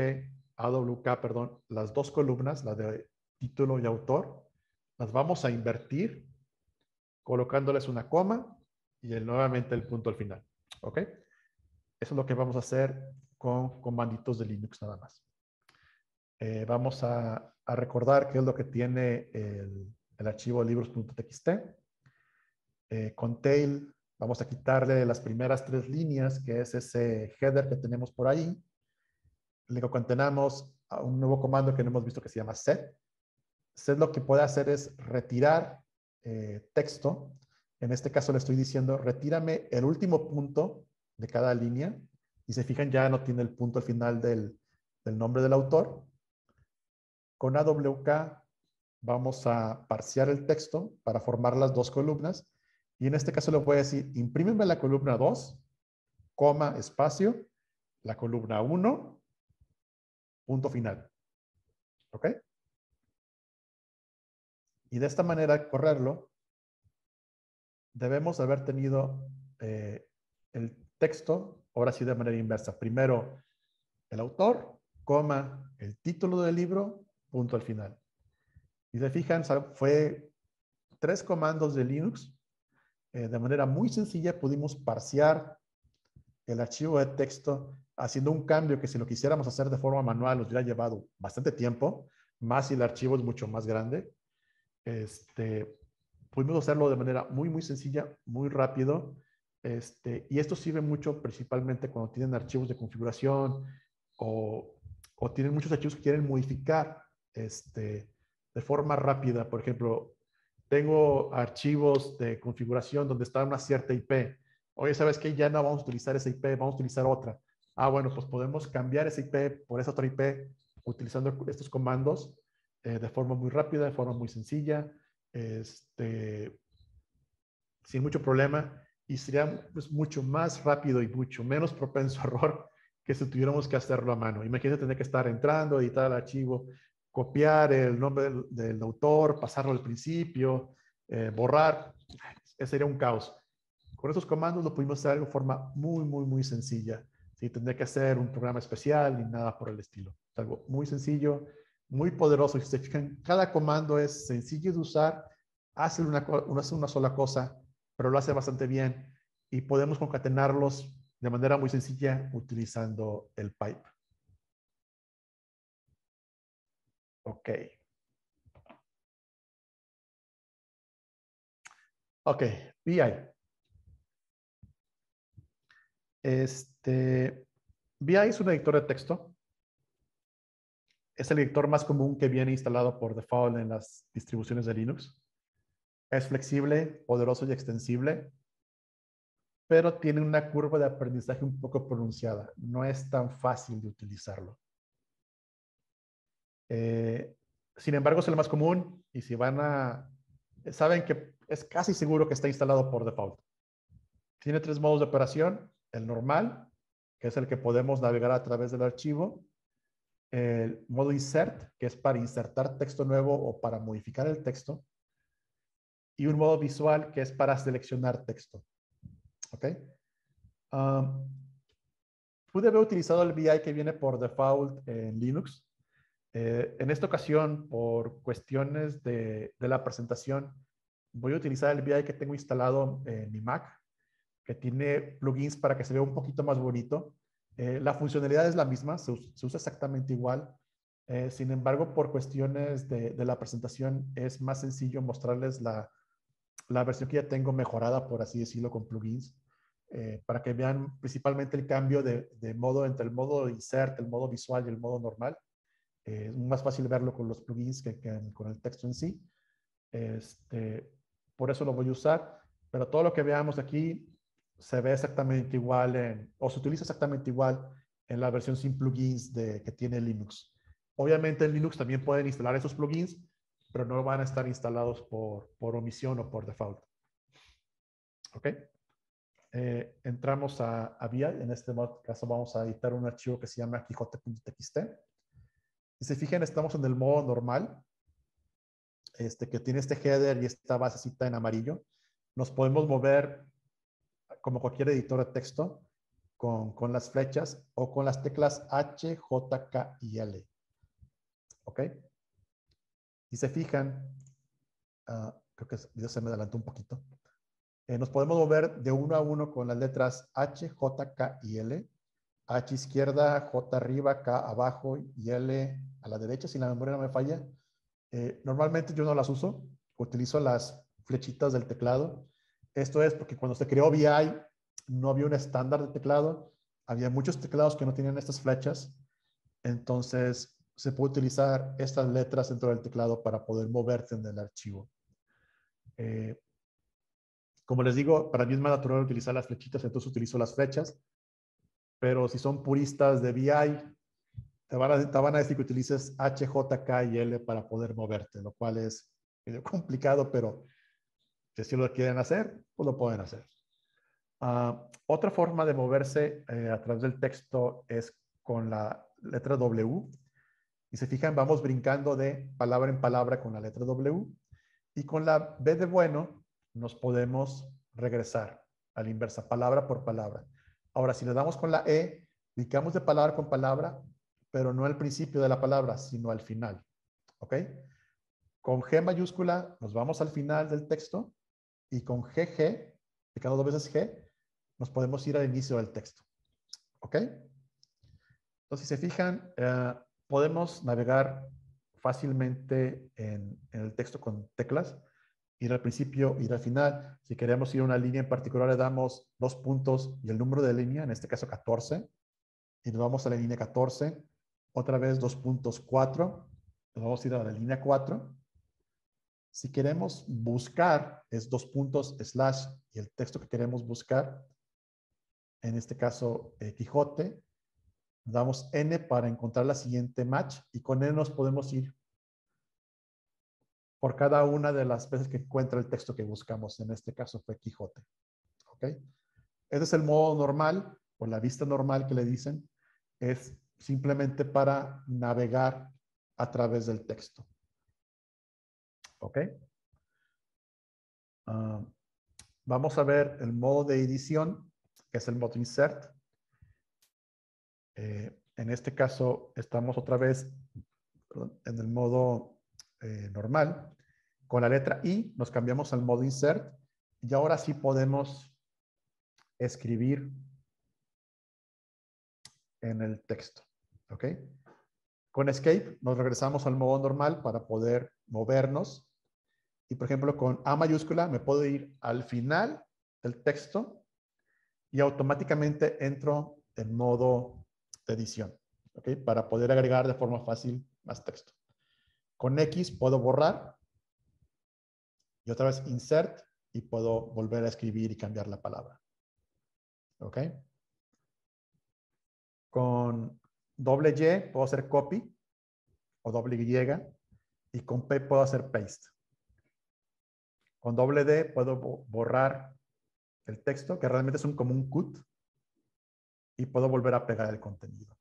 AWK, perdón, las dos columnas, la de título y autor. Las vamos a invertir colocándoles una coma y nuevamente el punto al final. ¿Ok? Eso es lo que vamos a hacer con comanditos de Linux nada más. Eh, vamos a, recordar qué es lo que tiene el, el archivo libros.txt. Eh, con tail vamos a quitarle las primeras tres líneas, que es ese header que tenemos por ahí. Le contenemos a un nuevo comando que no hemos visto que se llama set. Set lo que puede hacer es retirar eh, texto. En este caso le estoy diciendo, retírame el último punto de cada línea. Y se fijan, ya no tiene el punto al final del, del nombre del autor. Con AWK vamos a parsear el texto para formar las dos columnas y en este caso le voy a decir, imprímeme la columna 2, coma, espacio, la columna 1, punto final. ¿Ok? Y de esta manera, correrlo, debemos haber tenido eh, el texto, ahora sí de manera inversa. Primero, el autor, coma, el título del libro, punto al final. Y se fijan, fue tres comandos de Linux eh, de manera muy sencilla pudimos parsear el archivo de texto haciendo un cambio que si lo quisiéramos hacer de forma manual nos hubiera llevado bastante tiempo, más si el archivo es mucho más grande. Este, pudimos hacerlo de manera muy, muy sencilla, muy rápido. Este, y esto sirve mucho principalmente cuando tienen archivos de configuración o, o tienen muchos archivos que quieren modificar este, de forma rápida. Por ejemplo, tengo archivos de configuración donde está una cierta IP. Oye, ¿sabes qué? Ya no vamos a utilizar esa IP, vamos a utilizar otra. Ah, bueno, pues podemos cambiar esa IP por esa otra IP utilizando estos comandos eh, de forma muy rápida, de forma muy sencilla, este, sin mucho problema. Y sería pues, mucho más rápido y mucho menos propenso a error que si tuviéramos que hacerlo a mano. Imagínate tener que estar entrando, editar el archivo, copiar el nombre del, autor, pasarlo al principio, eh, borrar, ese sería un caos. Con esos comandos lo pudimos hacer de forma muy, muy, muy sencilla, sin tener que hacer un programa especial ni nada por el estilo. Es algo muy sencillo, muy poderoso. Si se fijan, cada comando es sencillo de usar, hace una, hace una sola cosa, pero lo hace bastante bien y podemos concatenarlos de manera muy sencilla utilizando el pipe. Ok. Ok, BI. Este, es un editor de texto. Es el editor más común que viene instalado por default en las distribuciones de Linux. Es flexible, poderoso y extensible, pero tiene una curva de aprendizaje un poco pronunciada. No es tan fácil de utilizarlo. Eh, sin embargo, es el más común y si van a, saben que es casi seguro que está instalado por default. Tiene tres modos de operación, el normal, que es el que podemos navegar a través del archivo, el modo insert, que es para insertar texto nuevo o para modificar el texto, y un modo visual, que es para seleccionar texto. ¿Ok? Um, pude haber utilizado el VI que viene por default en Linux, eh, en esta ocasión, por cuestiones de, la presentación, voy a utilizar el VI que tengo instalado en mi Mac. Que tiene plugins para que se vea un poquito más bonito. Eh, la funcionalidad es la misma, se, usa exactamente igual. Eh, sin embargo, por cuestiones de, la presentación, es más sencillo mostrarles la, la, versión que ya tengo mejorada, por así decirlo, con plugins, eh, para que vean principalmente el cambio de, de, modo entre el modo insert, el modo visual y el modo normal. es más fácil verlo con los plugins que, que con el texto en sí. Este, por eso lo voy a usar, pero todo lo que veamos aquí se ve exactamente igual o se utiliza exactamente igual en la versión sin plugins de, que tiene Linux. Obviamente en Linux también pueden instalar esos plugins, pero no van a estar instalados por, por omisión o por default. ¿Ok? Eh, entramos a, a. En este caso vamos a editar un archivo que se llama quijote.txt. Si se fijan, estamos en el modo normal, este, que tiene este header y esta basecita en amarillo. Nos podemos mover como cualquier editor de texto, con, con, las flechas o con las teclas H, J, K y L. ¿Ok? Si se fijan, uh, creo que ya se me adelantó un poquito. Eh, nos podemos mover de uno a uno con las letras H, J, K y L. H izquierda, J arriba, K abajo y L a la derecha, si la memoria no me falla. Eh, normalmente yo no las uso, utilizo las flechitas del teclado esto es porque cuando se creó VI no había un estándar de teclado, había muchos teclados que no tenían estas flechas, entonces se puede utilizar estas letras dentro del teclado para poder moverse en el archivo. Eh, como les digo, para mí es más natural utilizar las flechitas, entonces utilizo las flechas, pero si son puristas de VI, te van a, te decir que utilices H, J, K y L para poder moverte, lo cual es medio complicado, pero si lo quieren hacer, pues lo pueden hacer. Ah, otra forma de moverse eh, a través del texto es con la letra W. Y se fijan, vamos brincando de palabra en palabra con la letra W. Y con la B de bueno, nos podemos regresar a la inversa, palabra por palabra. Ahora, si le damos con la E, brincamos de palabra con palabra, pero no al principio de la palabra, sino al final. ¿Ok? Con G mayúscula nos vamos al final del texto y con GG, cada dos veces G, nos podemos ir al inicio del texto. ¿Ok? Entonces, si se fijan, eh, podemos navegar fácilmente en, el texto con teclas, ir al principio, ir al final. Si queremos ir a una línea en particular, le damos dos puntos y el número de línea, en este caso 14, y nos vamos a la línea 14, otra vez dos puntos 4, nos vamos a ir a la línea 4, si queremos buscar, es dos puntos slash y el texto que queremos buscar, en este caso eh, Quijote, damos N para encontrar la siguiente match y con N nos podemos ir por cada una de las veces que encuentra el texto que buscamos. En este caso fue Quijote. ¿Ok? Ese es el modo normal o la vista normal que le dicen. Es simplemente para navegar a través del texto. ¿Ok? Ah, vamos a ver el modo de edición, que es el modo insert. Eh, en este caso, estamos otra vez en el modo eh, normal. Con la letra I nos cambiamos al modo insert y ahora sí podemos escribir en el texto. ¿Ok? Con escape nos regresamos al modo normal para poder movernos y por ejemplo, con A mayúscula me puedo ir al final del texto y automáticamente entro en modo de edición, ¿ok? Para poder agregar de forma fácil más texto. Con X puedo borrar y otra vez insert y puedo volver a escribir y cambiar la palabra. ¿Ok? Con doble Y puedo hacer copy o doble Y y con P puedo hacer paste. Con doble D puedo borrar el texto, que realmente es un, como un cut, y puedo volver a pegar el contenido.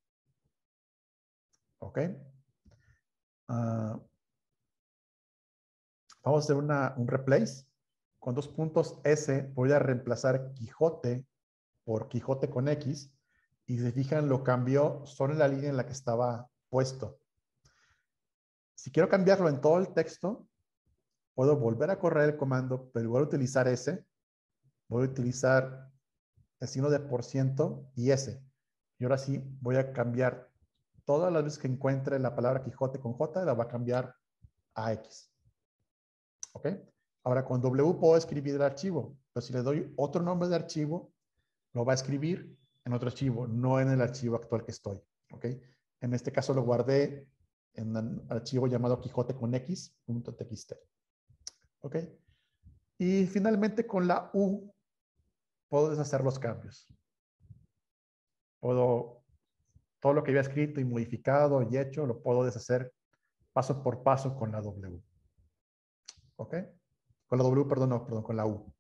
¿Ok? Ah, vamos a hacer un replace. Con dos puntos S voy a reemplazar Quijote por Quijote con X. Y se fijan, lo cambió solo en la línea en la que estaba puesto. Si quiero cambiarlo en todo el texto, puedo volver a correr el comando, pero voy a utilizar ese. Voy a utilizar el signo de por ciento y S. Y ahora sí voy a cambiar todas las veces que encuentre la palabra Quijote con J, la va a cambiar a X. ¿Ok? Ahora con W puedo escribir el archivo, pero si le doy otro nombre de archivo, lo va a escribir en otro archivo, no en el archivo actual que estoy. ¿Ok? En este caso lo guardé en un archivo llamado Quijote con X.txt. ¿Ok? Y finalmente con la U puedo deshacer los cambios. Puedo, todo lo que había escrito y modificado y hecho, lo puedo deshacer paso por paso con la W. ¿Ok? Con la W, perdón, no, perdón, con la U.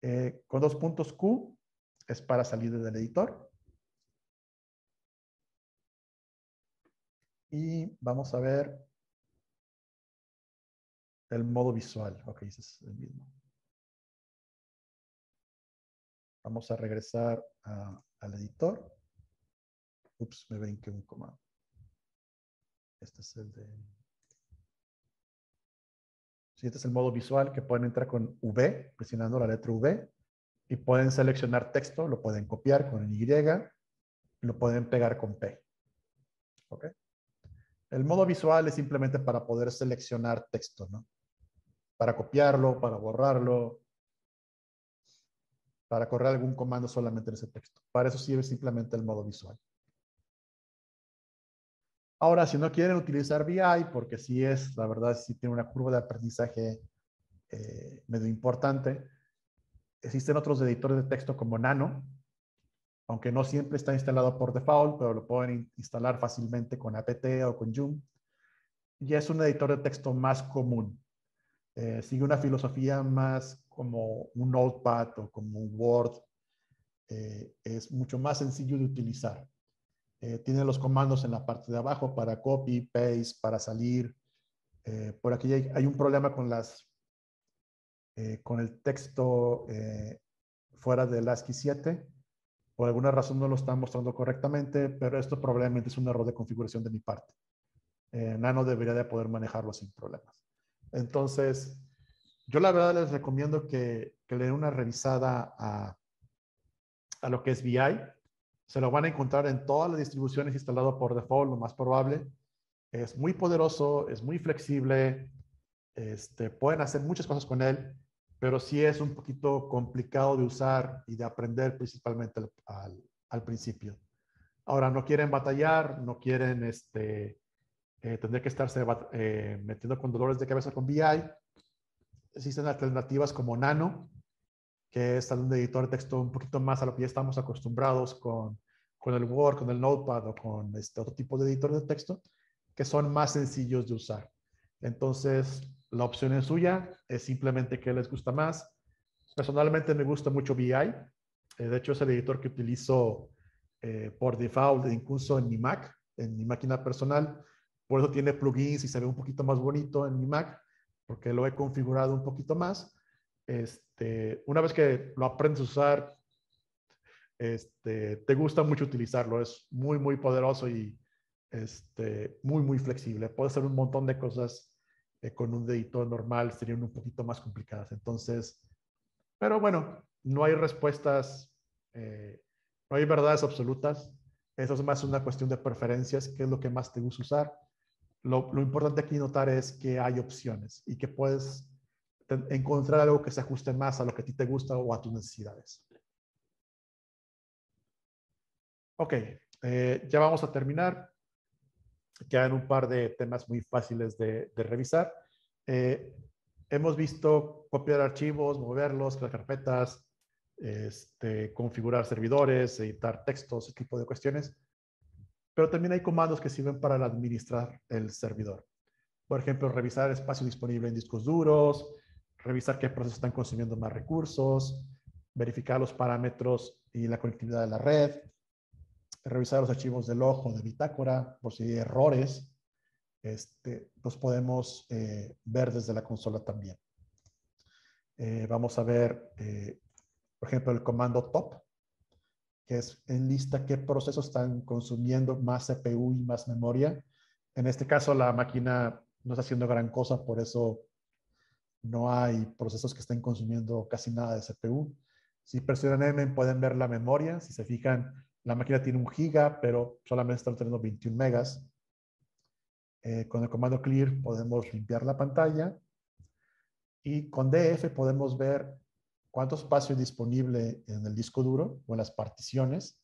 Eh, con dos puntos Q es para salir del editor. Y vamos a ver el modo visual. Ok, ese es el mismo. Vamos a regresar al editor. Ups, me ven que un comando. Este es el de... Sí, este es el modo visual que pueden entrar con V, presionando la letra V, y pueden seleccionar texto, lo pueden copiar con Y, lo pueden pegar con P. ¿Ok? El modo visual es simplemente para poder seleccionar texto, ¿no? Para copiarlo, para borrarlo, para correr algún comando solamente en ese texto. Para eso sirve simplemente el modo visual. Ahora, si no quieren utilizar VI, porque sí es, la verdad, sí tiene una curva de aprendizaje eh, medio importante, existen otros editores de texto como Nano, aunque no siempre está instalado por default, pero lo pueden instalar fácilmente con apt o con Joom. Y es un editor de texto más común. Eh, sigue una filosofía más como un Notepad o como un Word. Eh, es mucho más sencillo de utilizar. Eh, tiene los comandos en la parte de abajo para copy, paste, para salir. por aquí hay, un problema con las con el texto fuera del ASCII 7. Por alguna razón no lo está mostrando correctamente, pero esto probablemente es un error de configuración de mi parte. Nano debería de poder manejarlo sin problemas. Entonces, yo la verdad les recomiendo que, le den una revisada a, a, lo que es VI. Se lo van a encontrar en todas las distribuciones instalado por default, lo más probable. Es muy poderoso, es muy flexible. Este, pueden hacer muchas cosas con él, pero sí es un poquito complicado de usar y de aprender principalmente al, al, principio. Ahora, no quieren batallar, no quieren este, eh, tendría que estarse eh, metiendo con dolores de cabeza con VI. Existen alternativas como Nano, que es un editor de texto un poquito más a lo que ya estamos acostumbrados con, con el Word, con el Notepad o con este otro tipo de editor de texto, que son más sencillos de usar. Entonces, la opción es suya, es simplemente que les gusta más. Personalmente me gusta mucho VI. Eh, de hecho, es el editor que utilizo por default, incluso en mi Mac, en mi máquina personal por eso tiene plugins y se ve un poquito más bonito en mi Mac, porque lo he configurado un poquito más. Este, una vez que lo aprendes a usar, este, te gusta mucho utilizarlo. Es muy, muy poderoso y este, muy, muy flexible. Puede hacer un montón de cosas eh, con un editor normal, serían un poquito más complicadas. Entonces, pero bueno, no hay respuestas, eh, no hay verdades absolutas. Eso es más una cuestión de preferencias, qué es lo que más te gusta usar lo, importante aquí notar es que hay opciones y que puedes encontrar algo que se ajuste más a lo que a ti te gusta o a tus necesidades. Ok, eh, ya vamos a terminar. Quedan un par de temas muy fáciles de, revisar. Eh, hemos visto copiar archivos, moverlos, crear carpetas, este, configurar servidores, editar textos, ese tipo de cuestiones pero también hay comandos que sirven para administrar el servidor. Por ejemplo, revisar el espacio disponible en discos duros, revisar qué procesos están consumiendo más recursos, verificar los parámetros y la conectividad de la red, revisar los archivos de log o de bitácora por si hay errores. Este, los podemos eh, ver desde la consola también. Eh, vamos a ver, eh, por ejemplo, el comando top que es en lista qué procesos están consumiendo más CPU y más memoria. En este caso, la máquina no está haciendo gran cosa, por eso no hay procesos que estén consumiendo casi nada de CPU. Si presionan M pueden ver la memoria. Si se fijan, la máquina tiene un giga, pero solamente está teniendo 21 megas. Eh, con el comando clear podemos limpiar la pantalla. Y con DF podemos ver cuánto espacio es disponible en el disco duro o en las particiones.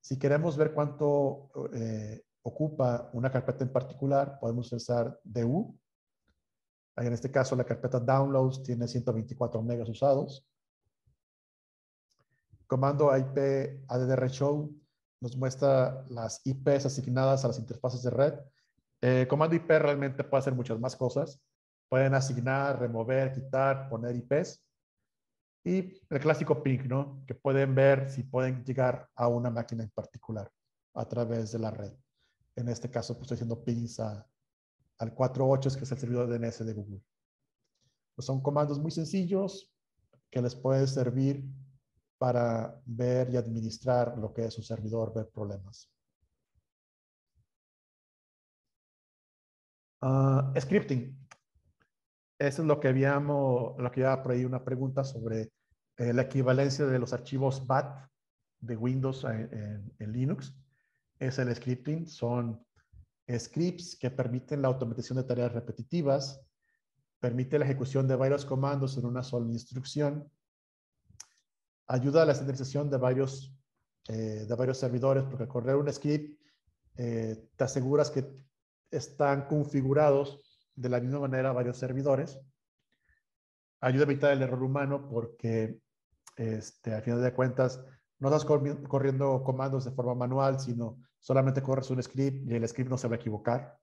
Si queremos ver cuánto eh, ocupa una carpeta en particular, podemos usar DU. En este caso, la carpeta Downloads tiene 124 megas usados. Comando IP ADDR Show nos muestra las IPs asignadas a las interfaces de red. Eh, comando IP realmente puede hacer muchas más cosas. Pueden asignar, remover, quitar, poner IPs. Y el clásico ping, ¿no? Que pueden ver si pueden llegar a una máquina en particular a través de la red. En este caso, pues estoy haciendo pings al 48, que es el servidor DNS de Google. Pues son comandos muy sencillos que les puede servir para ver y administrar lo que es un servidor, ver problemas. Ah, scripting. Eso es lo que habíamos, lo que por ahí una pregunta sobre eh, la equivalencia de los archivos BAT de Windows en, Linux. Es el scripting. Son scripts que permiten la automatización de tareas repetitivas, permite la ejecución de varios comandos en una sola instrucción, ayuda a la estandarización de varios, eh, de varios servidores, porque al correr un script eh, te aseguras que están configurados de la misma manera varios servidores. Ayuda a evitar el error humano porque este, al final de cuentas no estás corriendo comandos de forma manual, sino solamente corres un script y el script no se va a equivocar.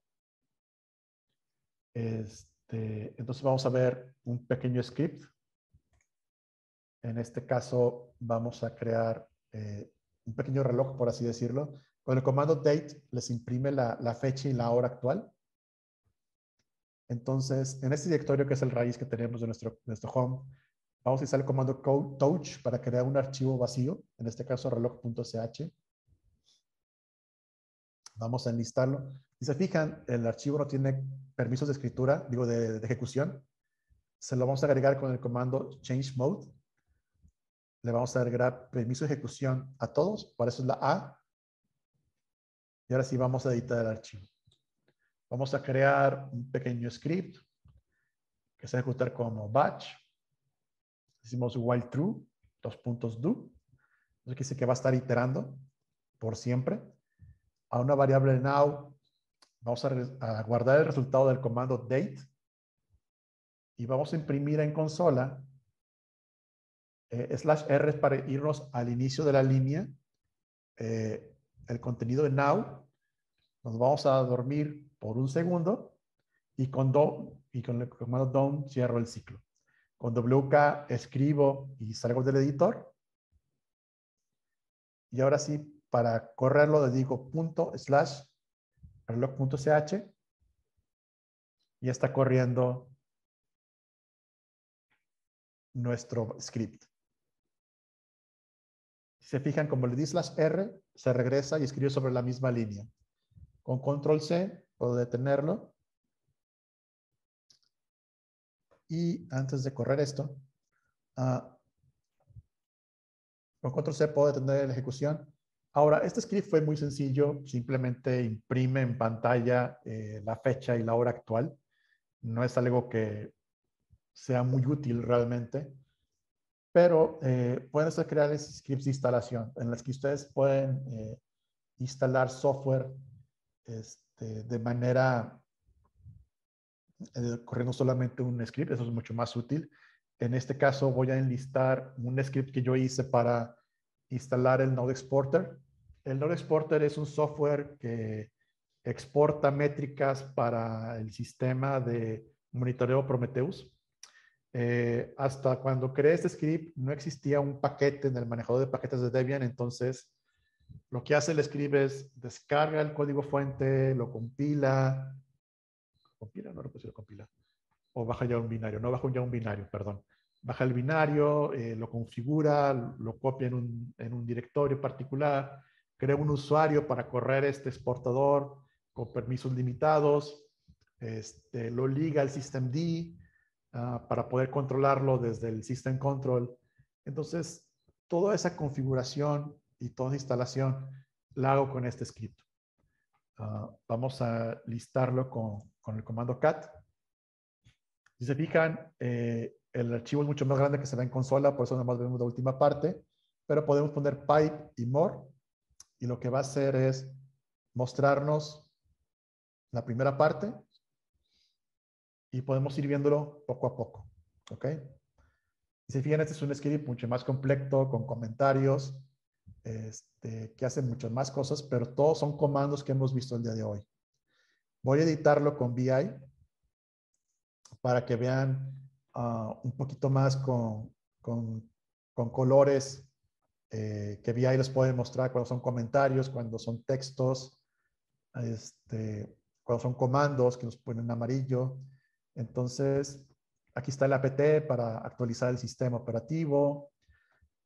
Este, entonces vamos a ver un pequeño script en este caso, vamos a crear eh, un pequeño reloj, por así decirlo. Con el comando date les imprime la, fecha y la hora actual. Entonces, en este directorio que es el raíz que tenemos de nuestro, nuestro home, vamos a usar el comando touch para crear un archivo vacío, en este caso reloj.ch. Vamos a enlistarlo. Si se fijan, el archivo no tiene permisos de escritura, digo, de, de ejecución. Se lo vamos a agregar con el comando change mode le vamos a agregar permiso de ejecución a todos, por eso es la A. Y ahora sí vamos a editar el archivo. Vamos a crear un pequeño script que se va a ejecutar como batch. Decimos while true, dos puntos do. Quiere decir que va a estar iterando por siempre. A una variable now vamos a, a guardar el resultado del comando date y vamos a imprimir en consola eh, slash R para irnos al inicio de la línea, eh, el contenido de now, nos vamos a dormir por un segundo y con, do, y con el comando down cierro el ciclo. Con WK escribo y salgo del editor. Y ahora sí, para correrlo le digo punto slash reloj.ch y está corriendo nuestro script se fijan, como le di slash R, se regresa y escribe sobre la misma línea. Con control C puedo detenerlo. Y antes de correr esto, ah, con control C puedo detener la ejecución. Ahora, este script fue muy sencillo, simplemente imprime en pantalla eh, la fecha y la hora actual. No es algo que sea muy útil realmente pero eh, pueden ser crear scripts de instalación en las que ustedes pueden eh, instalar software este, de manera eh, corriendo solamente un script, eso es mucho más útil. En este caso voy a enlistar un script que yo hice para instalar el Node Exporter. El Node Exporter es un software que exporta métricas para el sistema de monitoreo Prometheus. Eh, hasta cuando creé este script no existía un paquete en el manejador de paquetes de Debian, entonces lo que hace el script es descarga el código fuente, lo compila, compila, no lo compila, o baja ya un binario, no baja ya un binario, perdón. Baja el binario, eh, lo configura, lo copia en un, en un directorio particular, crea un usuario para correr este exportador con permisos limitados, este, lo liga al systemd, Ah, para poder controlarlo desde el System Control, Entonces, toda esa configuración y toda instalación la hago con este script. Ah, vamos a listarlo con, con, el comando cat. Si se fijan, eh, el archivo es mucho más grande que se ve en consola, por eso nomás vemos la última parte, pero podemos poner pipe y more, y lo que va a hacer es mostrarnos la primera parte, y podemos ir viéndolo poco a poco, ¿ok? Si se fijan, este es un script mucho más completo, con comentarios, este, que hacen muchas más cosas, pero todos son comandos que hemos visto el día de hoy. Voy a editarlo con VI para que vean ah, un poquito más con, con, colores eh, que VI les puede mostrar cuando son comentarios, cuando son textos, este, cuando son comandos que nos ponen amarillo. Entonces, aquí está el apt para actualizar el sistema operativo,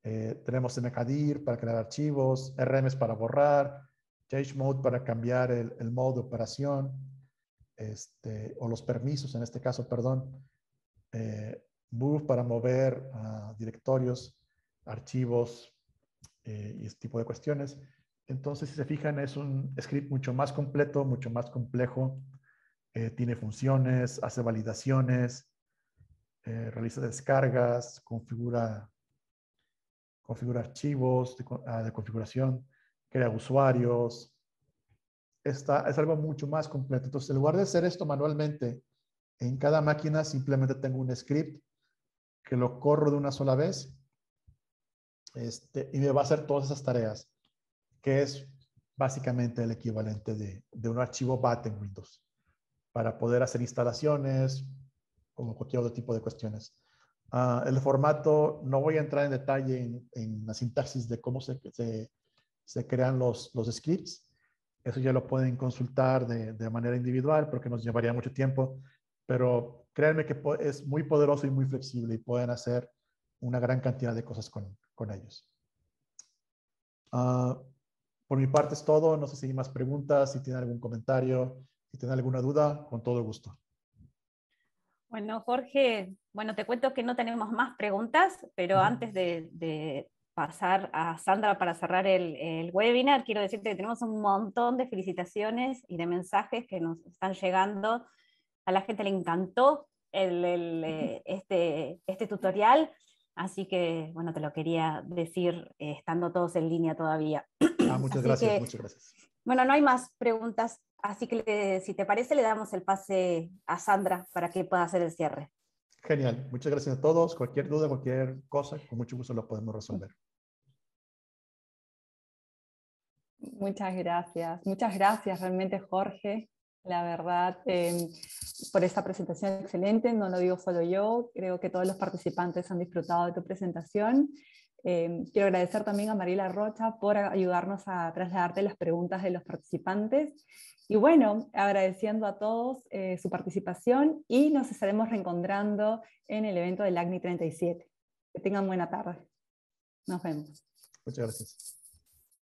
eh, tenemos mkdir para crear archivos, RMs para borrar, change mode para cambiar el, modo de operación, este, o los permisos en este caso, perdón, eh, move para mover directorios, archivos eh, y este tipo de cuestiones. Entonces, si se fijan, es un script mucho más completo, mucho más complejo. tiene funciones, hace validaciones, realiza descargas, configura configura archivos ah, de, configuración, crea usuarios. Esta es algo mucho más completo. Entonces, en lugar de hacer esto manualmente, en cada máquina simplemente tengo un script que lo corro de una sola vez este, y me va a hacer todas esas tareas, que es básicamente el equivalente de, de un archivo BAT en Windows, para poder hacer instalaciones o cualquier otro tipo de cuestiones. Ah, el formato, no voy a entrar en detalle en, la sintaxis de cómo se, crean los, los, scripts. Eso ya lo pueden consultar de, manera individual porque nos llevaría mucho tiempo. Pero créanme que es muy poderoso y muy flexible y pueden hacer una gran cantidad de cosas con, con ellos. Ah, por mi parte es todo. No sé si hay más preguntas, si tienen algún comentario, si tienen alguna duda, con todo gusto.
Bueno, Jorge, bueno, te cuento que no tenemos más preguntas, pero antes de, pasar a Sandra para cerrar el, webinar, quiero decirte que tenemos un montón de felicitaciones y de mensajes que nos están llegando. A la gente le encantó eh, este, este tutorial, así que, bueno, te lo quería decir eh, estando todos en línea todavía.
Ah, muchas gracias, muchas gracias.
Bueno, no hay más preguntas Así que si te parece, le damos el pase a Sandra para que pueda hacer el cierre.
Genial. Muchas gracias a todos. Cualquier duda, cualquier cosa, con mucho gusto lo podemos resolver.
Muchas gracias. Muchas gracias realmente, Jorge. La verdad, em, por esta presentación excelente. No lo digo solo yo, creo que todos los participantes han disfrutado de tu presentación. Em, quiero agradecer también a Mariela Rocha por ayudarnos a trasladarte las preguntas de los participantes y bueno, agradeciendo a todos eh, su participación y nos estaremos reencontrando en el evento del ACNI 37. Que tengan buena tarde. Nos vemos.
Muchas gracias.